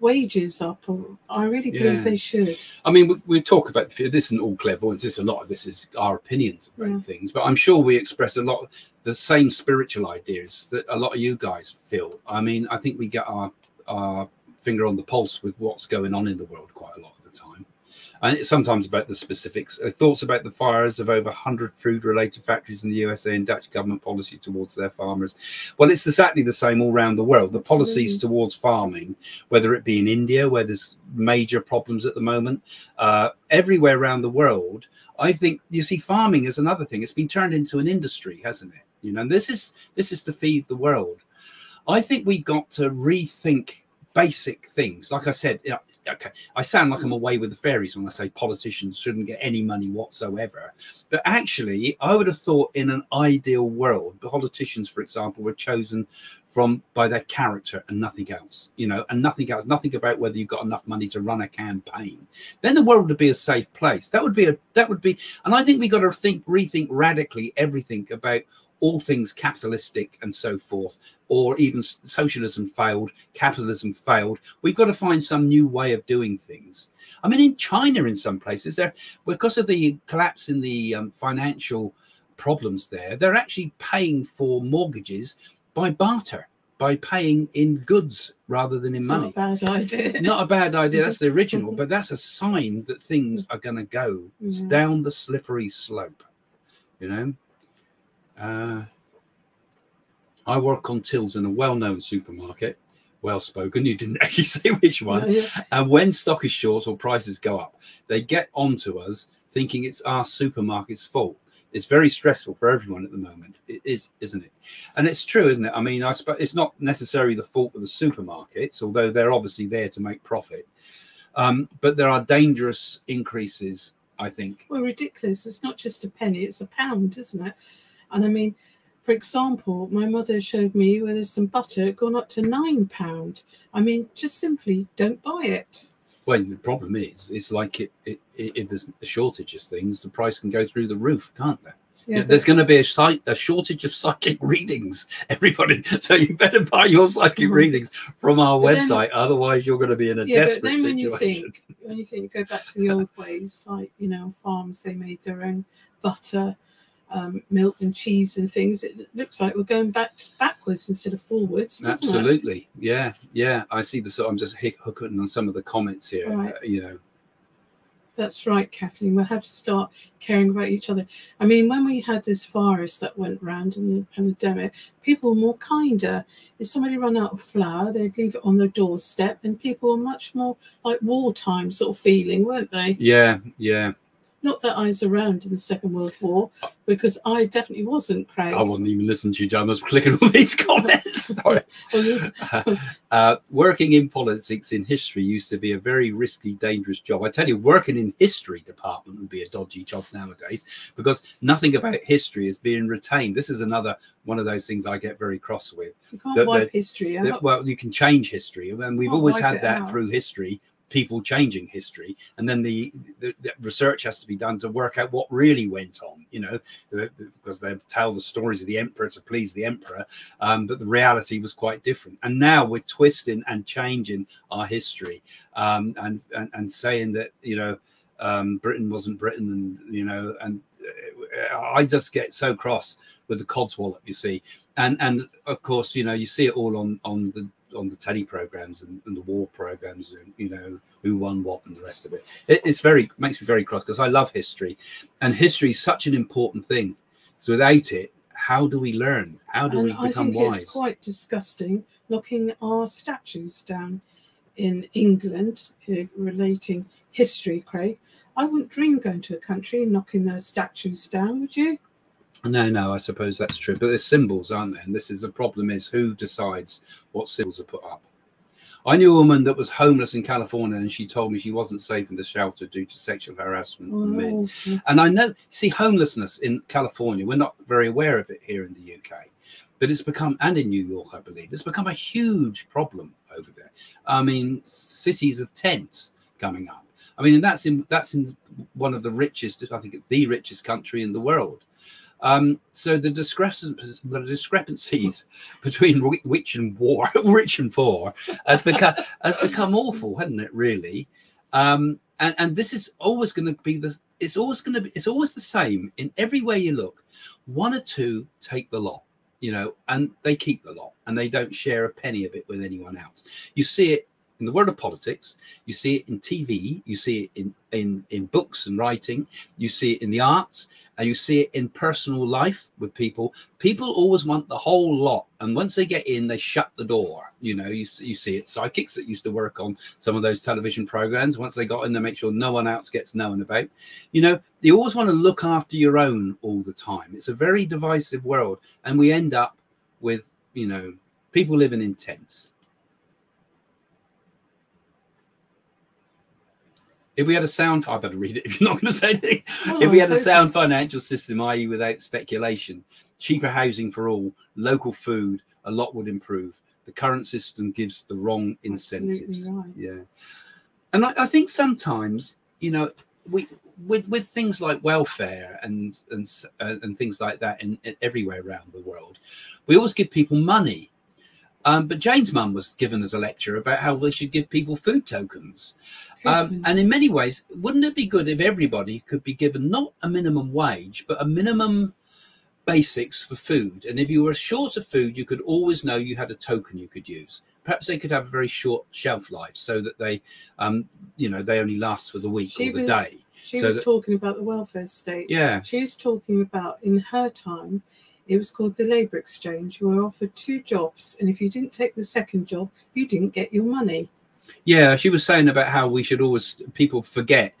wages up. Or, I really Yeah. believe they should. I mean, we, we talk about this isn't all clairvoyance. This a lot of this is our opinions about Yeah. things, but I'm sure we express a lot of the same spiritual ideas that a lot of you guys feel. I mean, I think we get our our finger on the pulse with what's going on in the world quite a lot of the time. And it's sometimes about the specifics. Uh, thoughts about the fires of over 100 food related factories in the USA and Dutch government policy towards their farmers. Well, it's exactly the same all around the world. The policies Absolutely. towards farming, whether it be in India, where there's major problems at the moment, uh, everywhere around the world. I think you see farming is another thing. It's been turned into an industry, hasn't it? You know, and this is this is to feed the world. I think we got to rethink basic things. Like I said, you know, okay, I sound like I'm away with the fairies when I say politicians shouldn't get any money whatsoever. But actually, I would have thought in an ideal world, politicians, for example, were chosen from by their character and nothing else, you know, and nothing else, nothing about whether you've got enough money to run a campaign. Then the world would be a safe place. That would be a that would be, and I think we've got to think, rethink radically everything about all things capitalistic and so forth, or even socialism failed, capitalism failed. We've got to find some new way of doing things. I mean, in China, in some places, there because of the collapse in the um, financial problems there, they're actually paying for mortgages by barter, by paying in goods rather than in It's money. not a bad idea. <laughs> Not a bad idea. That's the original, <laughs> but that's a sign that things are going to go Yeah. down the slippery slope. You know, uh, I work on tills in a well-known supermarket. Well spoken. You didn't <laughs> actually say which one. Yeah, yeah. And when stock is short or prices go up, they get onto us thinking it's our supermarket's fault. It's very stressful for everyone at the moment. It is, isn't it? And it's true, isn't it? I mean, I suppose it's not necessarily the fault of the supermarkets, although they're obviously there to make profit. Um, but there are dangerous increases, I think. Well, ridiculous. It's not just a penny, it's a pound, isn't it? And I mean, for example, my mother showed me where there's some butter gone up to nine pound. I mean, just simply don't buy it. Well, the problem is, it's like it, it, it, if there's a shortage of things, the price can go through the roof, can't there? Yeah, There's going to be a, site, a shortage of psychic readings, <laughs> everybody. So you better buy your psychic Mhm. readings from our But then- website. Otherwise, you're going to be in a yeah, but desperate then when you think, when you think, go back to the old <laughs> ways, like you know, farms they made their own butter, um, milk and cheese and things. It looks like we're going back backwards instead of forwards, doesn't it? Absolutely. Yeah. Yeah. I see the sort. I'm just hooking on some of the comments here. Right. uh, you know, That's right, Kathleen. We'll have to start caring about each other. I mean, when we had this virus that went round in the pandemic, people were more kinder. If somebody ran out of flour, they'd leave it on their doorstep, and people were much more like wartime sort of feeling, weren't they? yeah. Yeah. Not that I was around in the Second World War, because I definitely wasn't, Craig. I wasn't even listening to you, John. I was clicking all these <laughs> comments. Sorry. <laughs> uh, working in politics in history used to be a very risky, dangerous job. I tell you, working in history department would be a dodgy job nowadays because nothing about history is being retained. This is another one of those things I get very cross with. You can't wipe history out. well, you can change history, and we've always had that out. through history. People changing history, and then the, the, the research has to be done to work out what really went on. You know, because they tell the stories of the emperor to please the emperor, um, but the reality was quite different. And now we're twisting and changing our history, um, and, and and saying that you know um, Britain wasn't Britain, and you know, and uh, I just get so cross with the codswallop, you see, and and of course, you know, you see it all on on the on the telly programs and, and the war programs, and you know who won what and the rest of it. it it's very makes me very cross because I love history, and history is such an important thing. So without it, how do we learn? How do and we I become think wise? it's quite disgusting knocking our statues down in England uh, relating history, Craig. I wouldn't dream going to a country and knocking their statues down, would you? No, no, I suppose that's true. But there's symbols, aren't there? And this is the problem: is who decides what symbols are put up. I knew a woman that was homeless in California, and she told me she wasn't safe in the shelter due to sexual harassment from men. Oh, Awful. And I know, see, homelessness in California, we're not very aware of it here in the UK, but it's become, and in New York, I believe, it's become a huge problem over there. I mean, cities of tents coming up. I mean, and that's in that's in one of the richest, I think, the richest country in the world. Um, so the discrepancies, the discrepancies <laughs> between ri- rich and war, <laughs> rich and poor, has become has become awful, hasn't it? Really, um, and and this is always going to be the. It's always going to be. It's always the same in every way you look. One or two take the lot, you know, and they keep the lot, and they don't share a penny of it with anyone else. You see it in the world of politics. You see it in TV. You see it in in in books and writing. You see it in the arts, and you see it in personal life with people. People always want the whole lot, and once they get in, they shut the door. You know, you see, you see it. Psychics that used to work on some of those television programs. Once they got in, they make sure no one else gets known about. You know, you always want to look after your own all the time. It's a very divisive world, and we end up with you know people living in tents. If we had a sound, I better read it if you're not going to say anything. if we Oh, had a so- sound financial system, i.e., without speculation, cheaper housing for all, local food, a lot would improve. The current system gives the wrong incentives. right. Yeah, and I, I think sometimes, you know, we with with things like welfare and and uh, and things like that in, in everywhere around the world, we always give people money. Um, but Jane's mum was given as a lecture about how we should give people food tokens. Um, and in many ways, wouldn't it be good if everybody could be given not a minimum wage, but a minimum basics for food? And if you were short of food, you could always know you had a token you could use. Perhaps they could have a very short shelf life, so that they, um, you know, they only last for the week She or the was- day. she so was that- talking about the welfare state. Yeah, She was talking about in her time, it was called the labour exchange. You were offered two jobs, and if you didn't take the second job, you didn't get your money. yeah. She was saying about how we should always people forget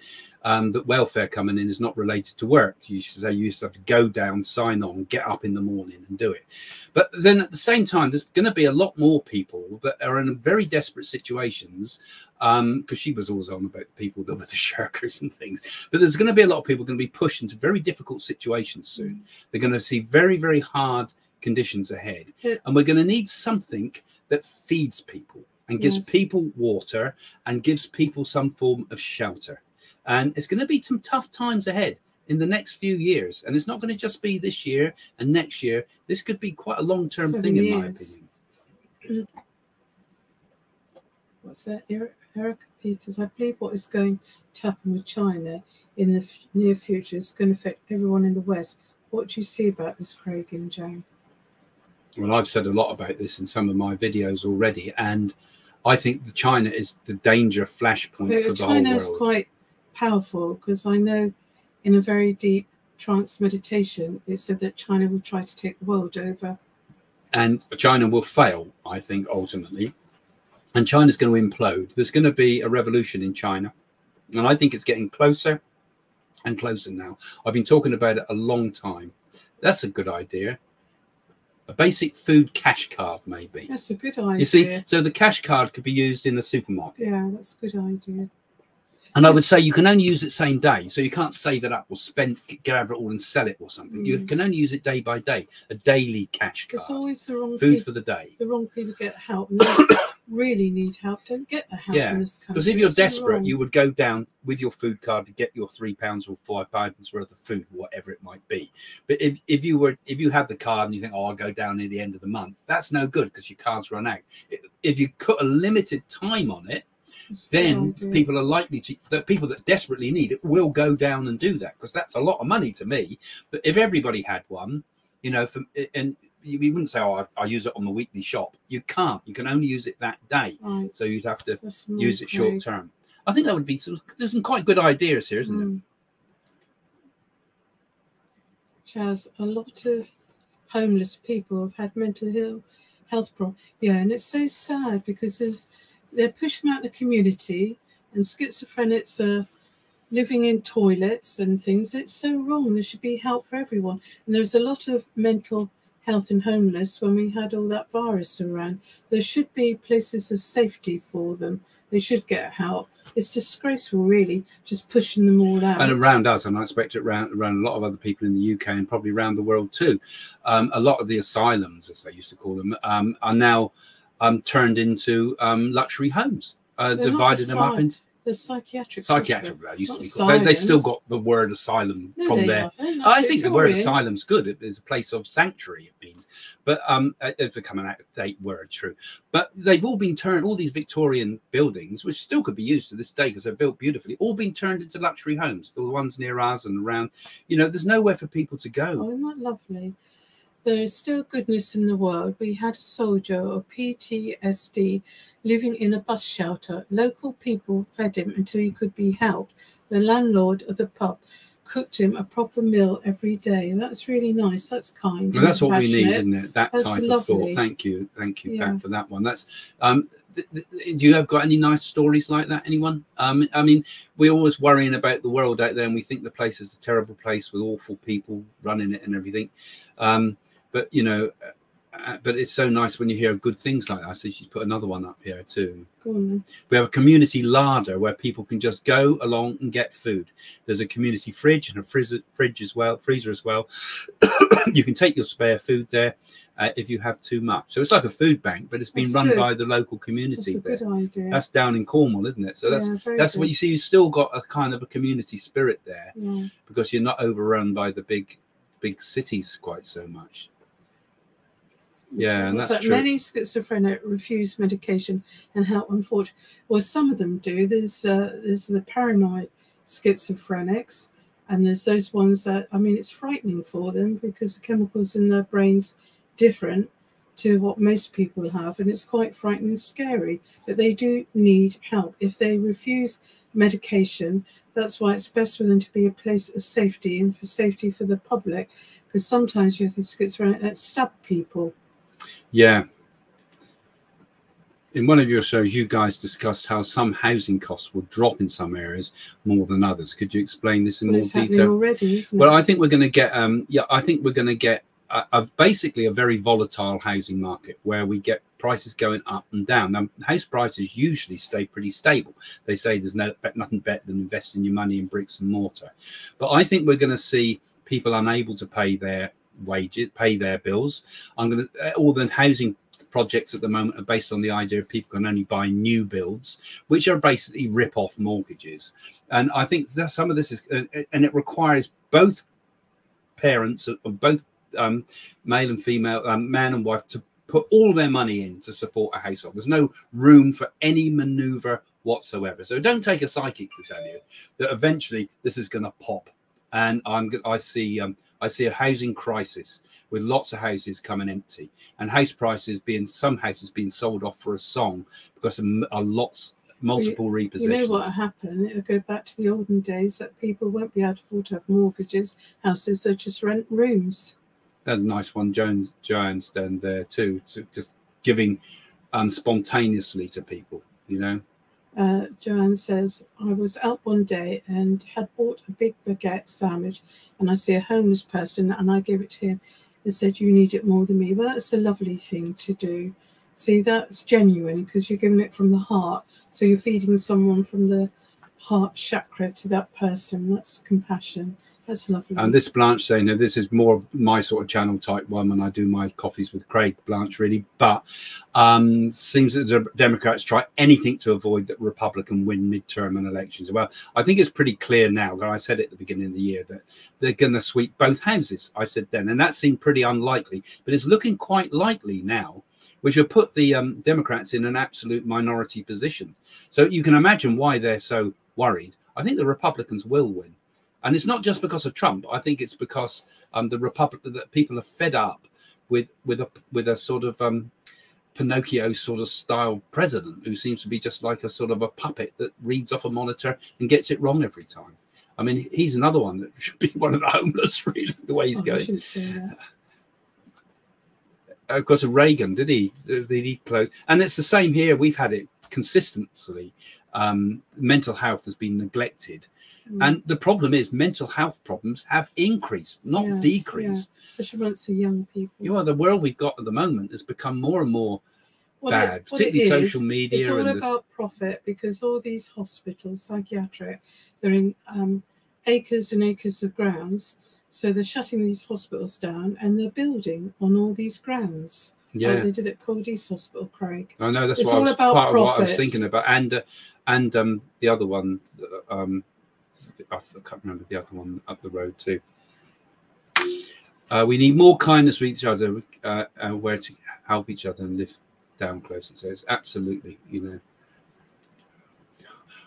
um, that welfare coming in is not related to work. You should say you used to have to go down, sign on, get up in the morning and do it. But then at the same time, there's going to be a lot more people that are in very desperate situations. Because she was always on about people that were the <laughs> shirkers and things. But there's going to be a lot of people going to be pushed into very difficult situations soon. They're going to see very, very hard conditions ahead. And we're going to need something that feeds people and gives Yes. people water and gives people some form of shelter. And it's going to be some tough times ahead in the next few years. And it's not going to just be this year and next year. This could be quite a long term Seven thing, in my opinion. What's that, Eric, Peters? I believe what is going to happen with China in the f- near future is going to affect everyone in the West. What do you see about this, Craig and Jane? Well, I've said a lot about this in some of my videos already. And I think China is the danger flashpoint for the China whole is world. quite powerful because I know in a very deep trance meditation it said that China will try to take the world over. and China will fail, I think, ultimately. And China's going to implode. There's going to be a revolution in China. And I think it's getting closer and closer now. I've been talking about it a long time. That's a good idea. A basic food cash card, maybe. That's a good idea. You see, so the cash card could be used in a supermarket. Yeah, that's a good idea. And I would say you can only use it same day, so you can't save it up or spend, gather it all and sell it or something. You Mm. can only use it day by day, a daily cash It's card, always the wrong food people. for the day. The wrong people get help. And <coughs> really need help don't get the help Yeah, in this country. Because if you're It's desperate, wrong. you would go down with your food card to get your three pounds or five pounds worth of food, whatever it might be. But if, if you were if you had the card and you think, oh, I'll go down near the end of the month, that's no good because your cards run out. If you put a limited time on it, It's then people are likely to the people that desperately need it will go down and do that because that's a lot of money to me. But if everybody had one, you know, from and you wouldn't say, oh, I, I use it on the weekly shop. You can't. You can only use it that day. Right. So you'd have to use it short term. I think that would be some, there's some quite good ideas here, isn't there? Mm. Chaz, a lot of homeless people have had mental health health problems. Yeah, and it's so sad because there's they're pushing out the community, and schizophrenics are living in toilets and things. It's so wrong. There should be help for everyone. And there's a lot of mental health and homeless when we had all that virus around. There should be places of safety for them. They should get help. It's disgraceful, really, just pushing them all out. And around us, and I expect it around, around a lot of other people in the UK and probably around the world too. Um, a lot of the asylums, as they used to call them, um, are now um, turned into um, luxury homes, uh, divided them up into the psychiatric psychiatric. They, used to be called, they, still got the word asylum No, from there. I think the word asylum's good. It is a place of sanctuary. It means, but um, it's become an out of date word, true. But they've all been turned. All these Victorian buildings, which still could be used to this day because they're built beautifully, all been turned into luxury homes. The ones near us and around. You know, there's nowhere for people to go. Oh, isn't that lovely? There is still goodness in the world. We had a soldier or PTSD living in a bus shelter. Local people fed him until he could be helped. The landlord of the pub cooked him a proper meal every day. That's really nice. That's kind. And that's what we need, isn't it? That That's type of thought. Thank you, thank you, Yeah. Pat, for that one. That's um. Do you have got any nice stories like that? Anyone? Um, I mean, we're always worrying about the world out there, and we think the place is a terrible place with awful people running it and everything. Um, but you know, uh, but it's so nice when you hear good things like that. I see she's put another one up here too. Go on then. We have a community larder where people can just go along and get food. There's a community fridge and a freezer, fridge as well, freezer as well. <coughs> you can take your spare food there uh, if you have too much. So it's like a food bank, but it's been That's run good. by the local community. That's community a good idea. That's down in Cornwall, isn't it? So that's yeah, that's good. what you see. You've still got a kind of a community spirit there Yeah. because you're not overrun by the big big cities quite so much. Yeah, and that's that? true. Many schizophrenic refuse medication and help. Unfortunately, well, some of them do. There's uh, there's the paranoid schizophrenics, and there's those ones that I mean, it's frightening for them because the chemicals in their brains different to what most people have, and it's quite frightening, and scary. But they do need help if they refuse medication. That's why it's best for them to be a place of safety and for safety for the public, because sometimes you have these schizophrenic that stab people. Yeah. In one of your shows, you guys discussed how some housing costs will drop in some areas more than others. Could you explain this in Well, more detail? already, Well? I think we're going to get, um, yeah, I think we're going to get a, a, basically a very volatile housing market where we get prices going up and down. Now, house prices usually stay pretty stable. They say there's no nothing better than investing your money in bricks and mortar, but I think we're going to see people unable to pay their wages, pay their bills. I'm going to all the housing projects at the moment are based on the idea of people can only buy new builds, which are basically rip-off mortgages. And I think that some of this is, uh, and it requires both parents of both um, male and female, um, man and wife, to put all their money in to support a household. There's no room for any maneuver whatsoever. So don't take a psychic to tell you that eventually this is going to pop. And I'm, I see, um, I see a housing crisis with lots of houses coming empty and house prices being some houses being sold off for a song because of a lots multiple repossessions. You know what will happen? It'll go back to the olden days that people won't be able to afford to have mortgages, houses, they'll just rent rooms. That's a nice one, Jones Giants down there too, to just giving um spontaneously to people, you know. Uh, Joanne says, I was out one day and had bought a big baguette sandwich, and I see a homeless person, and I gave it to him and said, You need it more than me. Well, that's a lovely thing to do. See, that's genuine because you're giving it from the heart. So you're feeding someone from the heart chakra to that person. That's compassion. That's lovely. And this Blanche saying that this is more my sort of channel type one when I do my coffees with Craig Blanche, really. But um, seems that the Democrats try anything to avoid that Republican win midterm and elections. Well, I think it's pretty clear now. That I said at the beginning of the year that they're going to sweep both houses. I said then, and that seemed pretty unlikely, but it's looking quite likely now which will put the um, Democrats in an absolute minority position. So you can imagine why they're so worried. I think the Republicans will win. And it's not just because of Trump. I think it's because um, the Republic that people are fed up with with a with a sort of um, Pinocchio sort of style president who seems to be just like a sort of a puppet that reads off a monitor and gets it wrong every time. I mean, he's another one that <laughs> should be one of the homeless, really, the way he's Oh, going. that. of course, Reagan, did he? Did he close? And it's the same here. We've had it consistently. Um, mental health has been neglected. Mm. And the problem is, mental health problems have increased, not Yes, decreased. Especially amongst the young people. You know, the world we've got at the moment has become more and more What bad, it- particularly is, social media. It's all and the, about profit because all these hospitals, psychiatric, they're in um, acres and acres of grounds. So they're shutting these hospitals down and they're building on all these grounds. Like yeah, they did at Coldis Hospital, Craig. I know that's it's what I all was, about part of what I was thinking about, and uh, and um, the other one, uh, um, I can't remember the other one up the road too. Uh, we need more kindness with each other, uh, uh, where to help each other and live down close. It says absolutely, you know.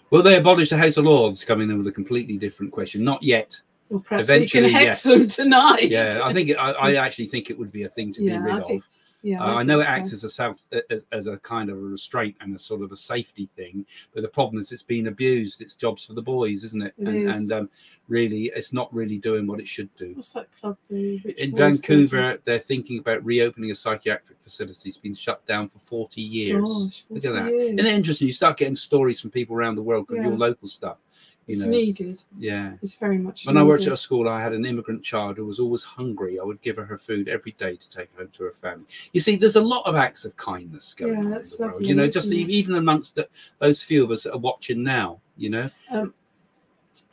Will they abolish the House of Lords? Coming in with a completely different question. Not yet. Well, perhaps Eventually, we can yes. hex them tonight. Yeah, I think it, I, I <laughs> actually think it would be a thing to Yeah, be rid I of. think- yeah, Uh, I know it think acts so. as a self as, as a kind of a restraint and a sort of a safety thing, but the problem is it's been abused. It's jobs for the boys, isn't it? It and is. and um, really, it's not really doing what it should do. What's that club? The In? Vancouver, they're thinking about reopening a psychiatric facility. It's been shut down for 40 years. Gosh, Look at that. years. Isn't interesting? You start getting stories from people around the world from Yeah. your local stuff. It's know, needed. yeah. It's very much. When I worked at a school, I had an immigrant child who was always hungry. I would give her her food every day to take home to her family. You see, there's a lot of acts of kindness going Yeah, on in that's the world. You know, just it? even amongst the, those few of us that are watching now. You know, um,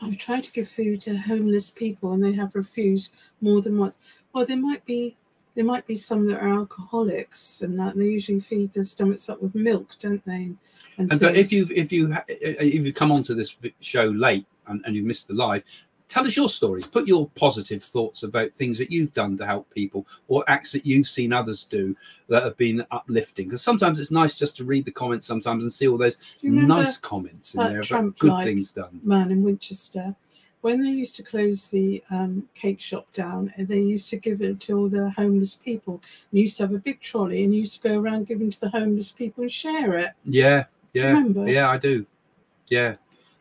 I've tried to give food to homeless people and they have refused more than once. Well, there might be there might be some that are alcoholics and that and they usually feed their stomachs up with milk, don't they? And, and but if you if you if you come onto this show late and, and you missed the live. Tell us your stories. Put your positive thoughts about things that you've done to help people or acts that you've seen others do that have been uplifting. Because sometimes it's nice just to read the comments sometimes and see all those Do you remember nice comments in there about good things done. man in Winchester, when they used to close the um, cake shop down, they used to give it to all the homeless people. And used to have a big trolley and used to go around giving to the homeless people and share it. Yeah, yeah, remember? yeah, I do. Yeah,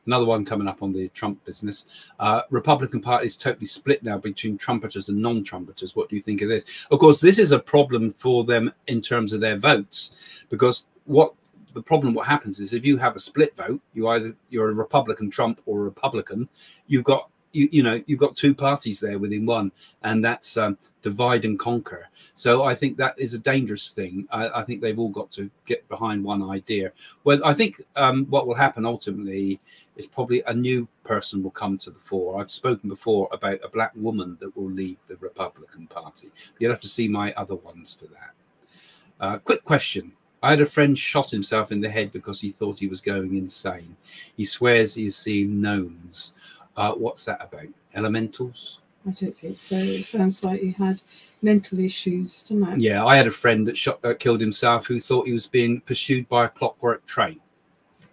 another one coming up on the Trump business. Uh, Republican Party is totally split now between trumpeters and non-trumpeters. What do you think of this? Of course, this is a problem for them in terms of their votes, because what the problem what happens is if you have a split vote, you either you're a Republican Trump or a Republican, you've got you, you know you've got two parties there within one, and that's um, divide and conquer. So I think that is a dangerous thing. I, I think they've all got to get behind one idea. Well, I think um, what will happen ultimately is probably a new person will come to the fore. I've spoken before about a black woman that will lead the Republican Party. You'll have to see my other ones for that. Uh, quick question. I had a friend shot himself in the head because he thought he was going insane. He swears he's seen gnomes. Uh, what's that about? Elementals? I don't think so. It sounds like he had mental issues, it? Yeah, I had a friend that shot, uh, killed himself who thought he was being pursued by a clockwork train,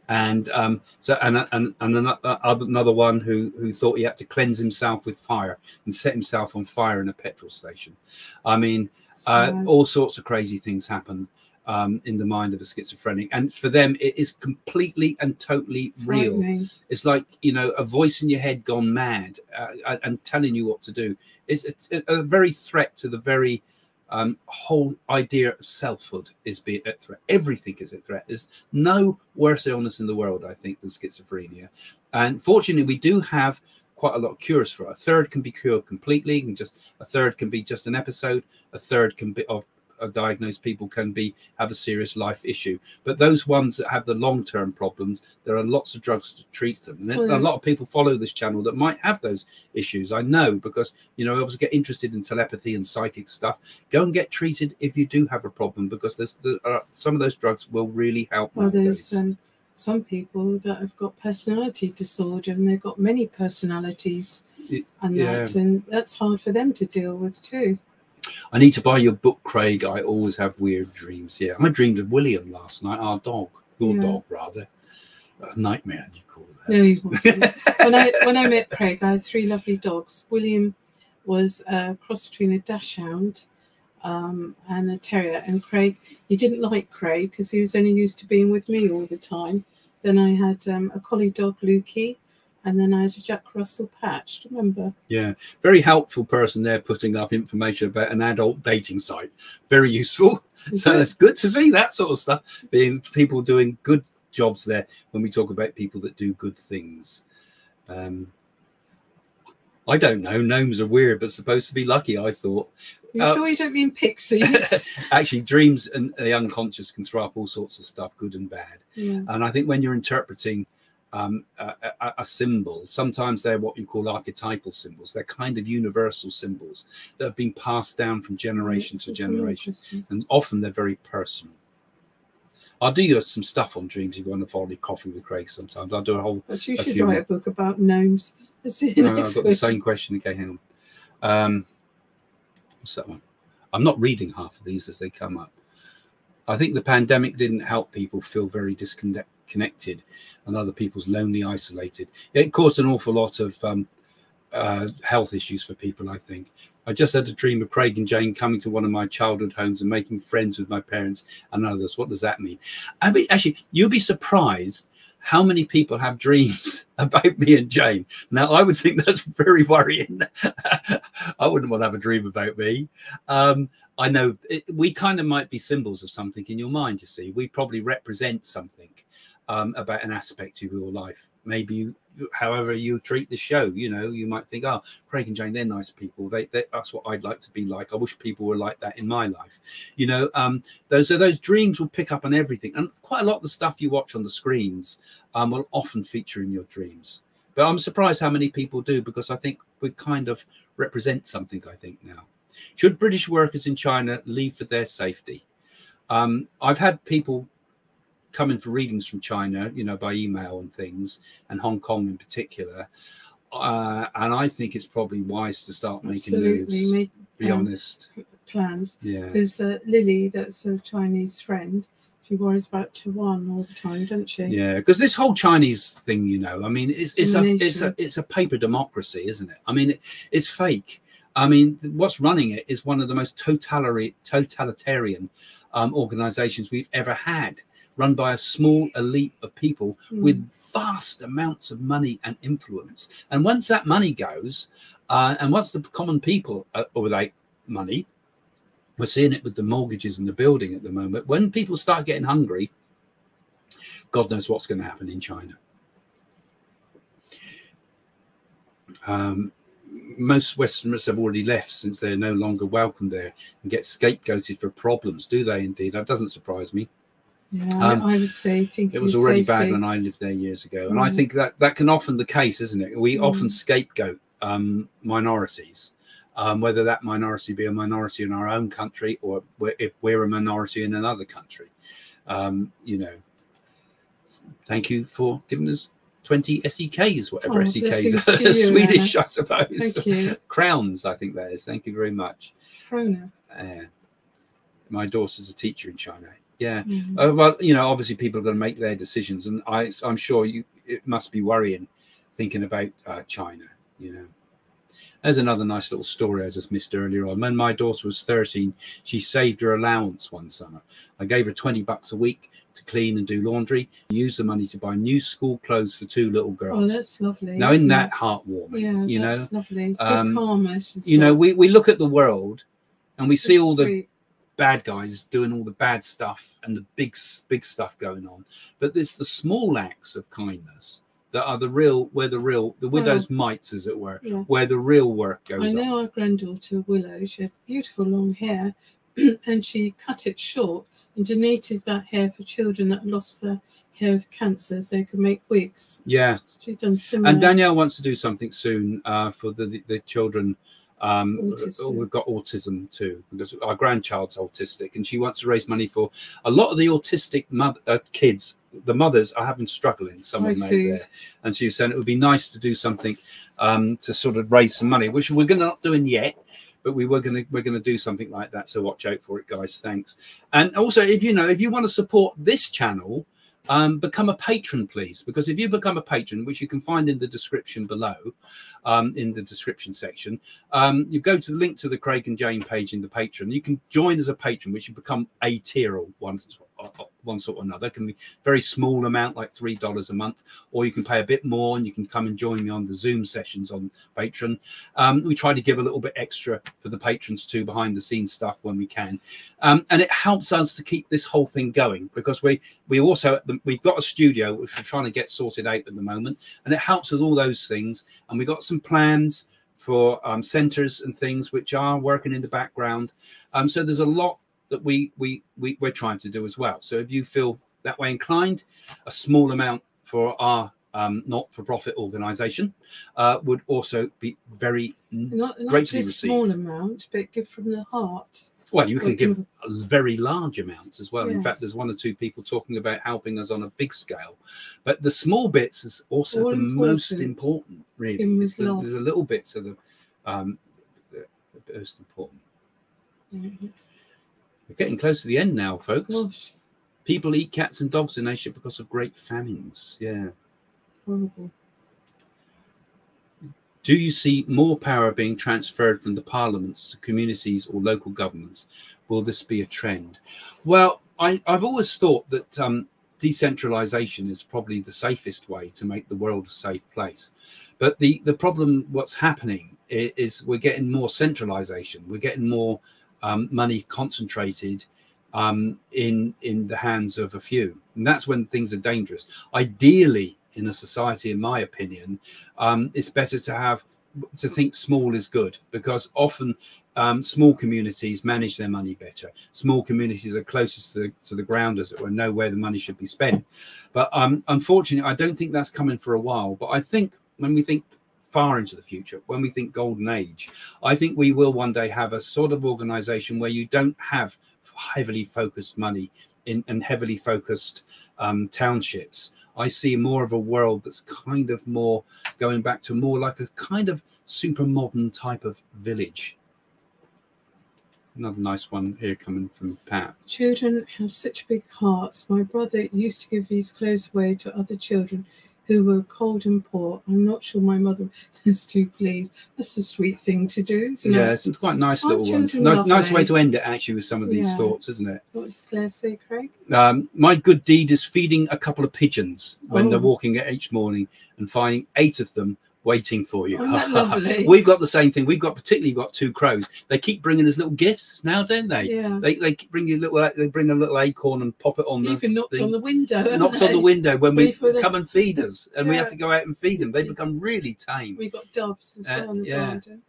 and um, so and and, and another, another one who who thought he had to cleanse himself with fire and set himself on fire in a petrol station. I mean, uh, all sorts of crazy things happen um, in the mind of a schizophrenic, and for them, it is completely and totally real. It's like you know a voice in your head gone mad uh, and- and telling you what to do. It's, it's a very threat to the very um, whole idea of selfhood is being at threat. Everything is at threat. There's no worse illness in the world, I think, than schizophrenia. And fortunately, we do have quite a lot of cures for it. A third can be cured completely, and just a third can be just an episode. A third can be of diagnosed people can be have a serious life issue. But those ones that have the long term problems, there are lots of drugs to treat them. And Oh, yeah. a lot of people follow this channel that might have those issues. I know because you know I obviously get interested in telepathy and psychic stuff. Go and get treated if you do have a problem because there's there are, some of those drugs will really help. Well, nowadays. there's um, some people that have got personality disorder and they've got many personalities, and yeah. that's and that's hard for them to deal with too. I need to buy your book, Craig. I always have weird dreams. Yeah, I dreamed of William last night, our dog, your Yeah. dog rather. A nightmare, you call that. No, he wasn't. when I when I met Craig, I had three lovely dogs. William was a cross between a dachshund um, and a terrier, and Craig. He didn't like Craig because he was only used to being with me all the time. Then I had um, a collie dog, Lukey, and then I had a Jack Russell Patch. Remember? Yeah, very helpful person there putting up information about an adult dating site. Very useful. Is So it? it's good to see that sort of stuff being people doing good jobs there when we talk about people that do good things. Um, I don't know. Gnomes are weird, but supposed to be lucky. I thought. You Uh, sure you don't mean <laughs> pixies? Actually, dreams and the unconscious can throw up all sorts of stuff, good and bad. yeah. And I think when you're interpreting um, a, a, a symbol, sometimes they're what you call archetypal symbols. They're kind of universal symbols that have been passed down from generation to So some more generation, and often they're very personal. I'll do you some stuff on dreams if you want to follow coffee with Craig. Sometimes I'll do a whole. But you should write a book about gnomes. Let's see you No, I've got the same question again. Hang on. Um, what's that one? I'm not reading half of these as they come up. I think the pandemic didn't help people feel very disconnected and other people's lonely, isolated. It caused an awful lot of um, uh, health issues for people, I think. I just had a dream of Craig and Jane coming to one of my childhood homes and making friends with my parents and others. What does that mean? I mean, actually, you'll be surprised how many people have dreams <laughs> about me and Jane. Now, I would think that's very worrying. <laughs> I wouldn't want to have a dream about me. Um, I know it, we kind of might be symbols of something in your mind, you see. We probably represent something um, about an aspect of your life. Maybe you, however you treat the show, you know, you might think, oh, Craig and Jane, they're nice people. They, they that's what I'd like to be like. I wish people were like that in my life. You know, um, those so those dreams will pick up on everything. And quite a lot of the stuff you watch on the screens um, will often feature in your dreams. But I'm surprised how many people do because I think we kind of represent something, I think, now. Should British workers in China leave for their safety? Um, I've had people come in for readings from China, you know, by email and things, and Hong Kong in particular. Uh, and I think it's probably wise to start making Absolutely, moves. make Be um, honest. plans. Yeah. Because uh, Lily, that's a Chinese friend, she worries about Taiwan all the time, doesn't she? Yeah, because this whole Chinese thing, you know, I mean, it's it's a it's a it's a paper democracy, isn't it? I mean, it, it's fake. I mean, what's running it is one of the most totalitarian totalitarian um, organizations we've ever had, run by a small elite of people Mm. with vast amounts of money and influence. And once that money goes, uh, and once the common people are are without money, we're seeing it with the mortgages and the building at the moment. When people start getting hungry, God knows what's going to happen in China. Um, most Westerners have already left since they're no longer welcome there and get scapegoated for problems, do they? Indeed, that doesn't surprise me. Yeah, Um, I, I would say think It was already bad when I lived there years ago, and I Mm. think that that can often the case, isn't it? We Mm. often scapegoat um, minorities, um, whether that minority be a minority in our own country or we're, if we're a minority in another country. Um, you know, thank you for giving us 20 SEKs, whatever Oh, SEKs are. <laughs> you, Swedish, I suppose. Thank you, <laughs> Crowns, I think that is. Thank you very much. Krona. Uh, my daughter's a teacher in China. Yeah. Mm. Uh, well, you know, obviously people are going to make their decisions, and I, I'm sure you, it must be worrying thinking about uh, China. You know, there's another nice little story I just missed earlier on. When my daughter was 13, she saved her allowance one summer. I gave her 20 bucks a week to clean and do laundry. Used the money to buy new school clothes for two little girls. Oh, that's lovely. now, isn't that it? heartwarming? Yeah, you know, that's lovely. Good Um, karma. you know we, we look at the world and we So see all the sweet. Bad guys doing all the bad stuff and the big big stuff going on but it's the small acts of kindness that are the real where the real the widow's mites as it were Yeah. where the real work goes I on know our granddaughter Willow. She had beautiful long hair, <clears throat> and she cut it short and donated that hair for children that lost their hair with cancer, so they could make wigs. yeah She's done similar. and danielle wants to do something soon uh, for the the children um we've got autism too because our grandchild's autistic and she wants to raise money for a lot of the autistic mother, uh, kids the mothers are having struggling someone High made food. there and she was saying it would be nice to do something um, to sort of raise some money, which we're gonna not doing yet, but we were gonna we're gonna do something like that. So watch out for it, guys. Thanks. And also, if you know, if you want to support this channel, um, become a patron, please. Because if you become a patron, which you can find in the description below, um, in the description section, um, you go to the link to the Craig and Jane page in the patron. You can join as a patron, which you become a tier one, one sort or another. It can be very small amount, like three dollars a month, or you can pay a bit more and you can come and join me on the Zoom sessions on Patreon. Um, we try to give a little bit extra for the patrons too, behind the scenes stuff when we can, um, and it helps us to keep this whole thing going because we we also we've got a studio which we're trying to get sorted out at the moment, and it helps with all those things. And we've got some plans for um, centers and things which are working in the background. Um, so there's a lot that we we we we're trying to do as well. So if you feel that way inclined, a small amount for our um, not-for-profit organisation uh, would also be very not, not greatly just a received. small amount, but give from the heart. well. You can give very large amounts as well. In fact, there's one or two people talking about helping us on a big scale, but the small bits is also All the most important. important. Really, Give 'em with It's the, the little bits are the, um, the most important. We're getting close to the end now, folks. People eat cats and dogs in Asia because of great famines. Yeah. horrible. Do you see more power being transferred from the parliaments to communities or local governments? Will this be a trend? Well, I, I've always thought that um, decentralization is probably the safest way to make the world a safe place. But the, the problem, what's happening is, is we're getting more centralization. We're getting more um, money concentrated um, in in the hands of a few, and that's when things are dangerous. Ideally, in a society, in my opinion, um, it's better to have to think small is good because often um, small communities manage their money better. Small communities are closest to the, to the ground, as it were, know where the money should be spent. But um, unfortunately, I don't think that's coming for a while. But I think when we think far into the future, when we think golden age, I think we will one day have a sort of organization where you don't have heavily focused money in and heavily focused um, townships. I see more of a world that's kind of more going back to more like a kind of super modern type of village. Another nice one here coming from Pat. Children have such big hearts. My brother used to give these clothes away to other children who were cold and poor. I'm not sure my mother <laughs> was too pleased. That's a sweet thing to do, isn't Yeah, it? it's quite nice Aren't little ones. Nice, nice way to end it actually with some of these Yeah. thoughts, isn't it? What does Claire say, Craig? Um, my good deed is feeding a couple of pigeons when they're Oh. walking each morning and finding eight of them waiting for you. Lovely? <laughs> We've got the same thing. We've got particularly got two crows. They keep bringing us little gifts now, don't they? Yeah. They they bring you little they bring a little acorn and pop it on the Even knocked on the window. knocks on the window when we the- come and feed us, and we have to go out and feed them. They become really tame. We've got doves as Uh, well in the yeah. garden.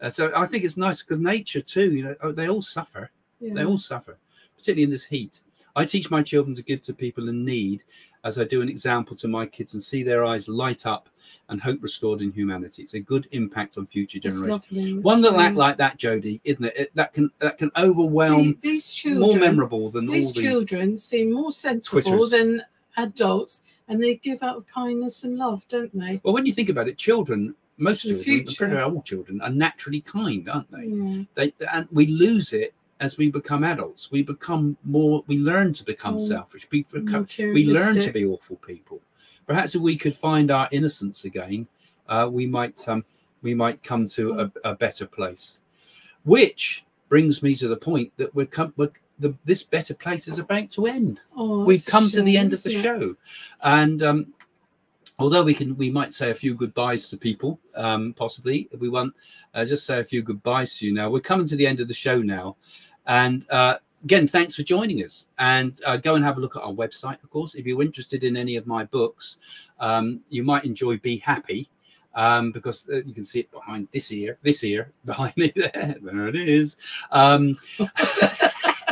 Uh, so I think it's nice because nature too. You know, oh, they all suffer. Yeah. They all suffer, particularly in this heat. I teach my children to give to people in need as I do an example to my kids and see their eyes light up and hope restored in humanity. It's a good impact on future generations. One little act like that, Jody, isn't it? it? That can that can overwhelm See, these children, more memorable than all These the children seem more sensible Twitters. than adults, and they give out kindness and love, don't they? well when you think about it children most of The children future. pretty all children are naturally kind aren't they Yeah. they and we lose it as we become adults. We become more we learn to become Mm. selfish. We, become, we learn to be awful people. Perhaps if we could find our innocence again uh, we might um, we might come to a, a better place. Which brings me to the point that we're, come, we're the, this better place is about to end. Oh, we've come to the end of the isn't show. And um although we can we might say a few goodbyes to people um possibly if we want uh, just say a few goodbyes to you now. We're coming to the end of the show now and uh again thanks for joining us and uh, go and have a look at our website of course if you're interested in any of my books um you might enjoy be happy um, because uh, you can see it behind this ear, this ear <laughs> behind me there. There it is. Um, <laughs>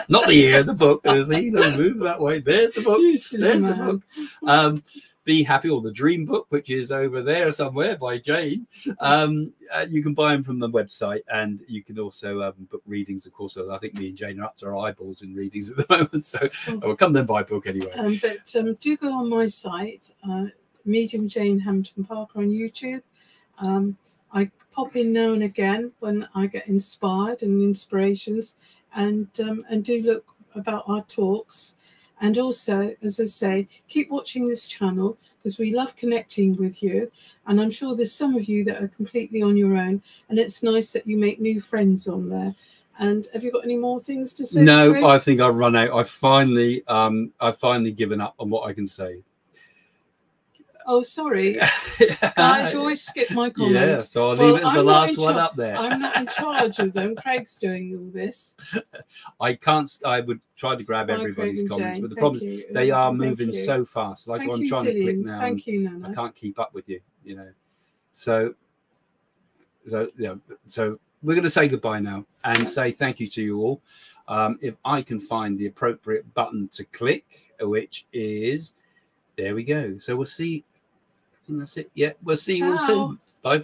not the ear, the book. See, move that way. There's the book. There's the book. Um, Be Happy or the Dream Book, which is over there somewhere by Jane. Um, uh, you can buy them from the website, and you can also um, book readings. Of course, I think me and Jane are up to our eyeballs in readings at the <laughs> moment, so we'll come then buy a book anyway. Um, but um, do go on my site, uh, Medium Jane Hamilton Parker on YouTube. Um, I pop in now and again when I get inspired and inspirations, and um, and do look about our talks. And also, as I say, keep watching this channel because we love connecting with you. And I'm sure there's some of you that are completely on your own, and it's nice that you make new friends on there. And have you got any more things to say? No, Craig? I think I've run out. I've finally, um, I've finally given up on what I can say. Oh, sorry. <laughs> Guys, you always skip my <laughs> comments. Yeah, so I'll Well, leave it as the I'm last one up there. I'm not in charge of them. <laughs> Craig's doing all this. I can't. I would try to grab Bye, everybody's comments, Jane. but the Thank problem you. they are Thank moving you. so fast. Like Thank I'm you, trying to click now. Thank you, I can't keep up with you. You know, so so yeah. So we're going to say goodbye now and say thank you to you all. Um, if I can find the appropriate button to click, which is there we go. So we'll see. Think that's it. Yeah, we'll see you all soon. Bye.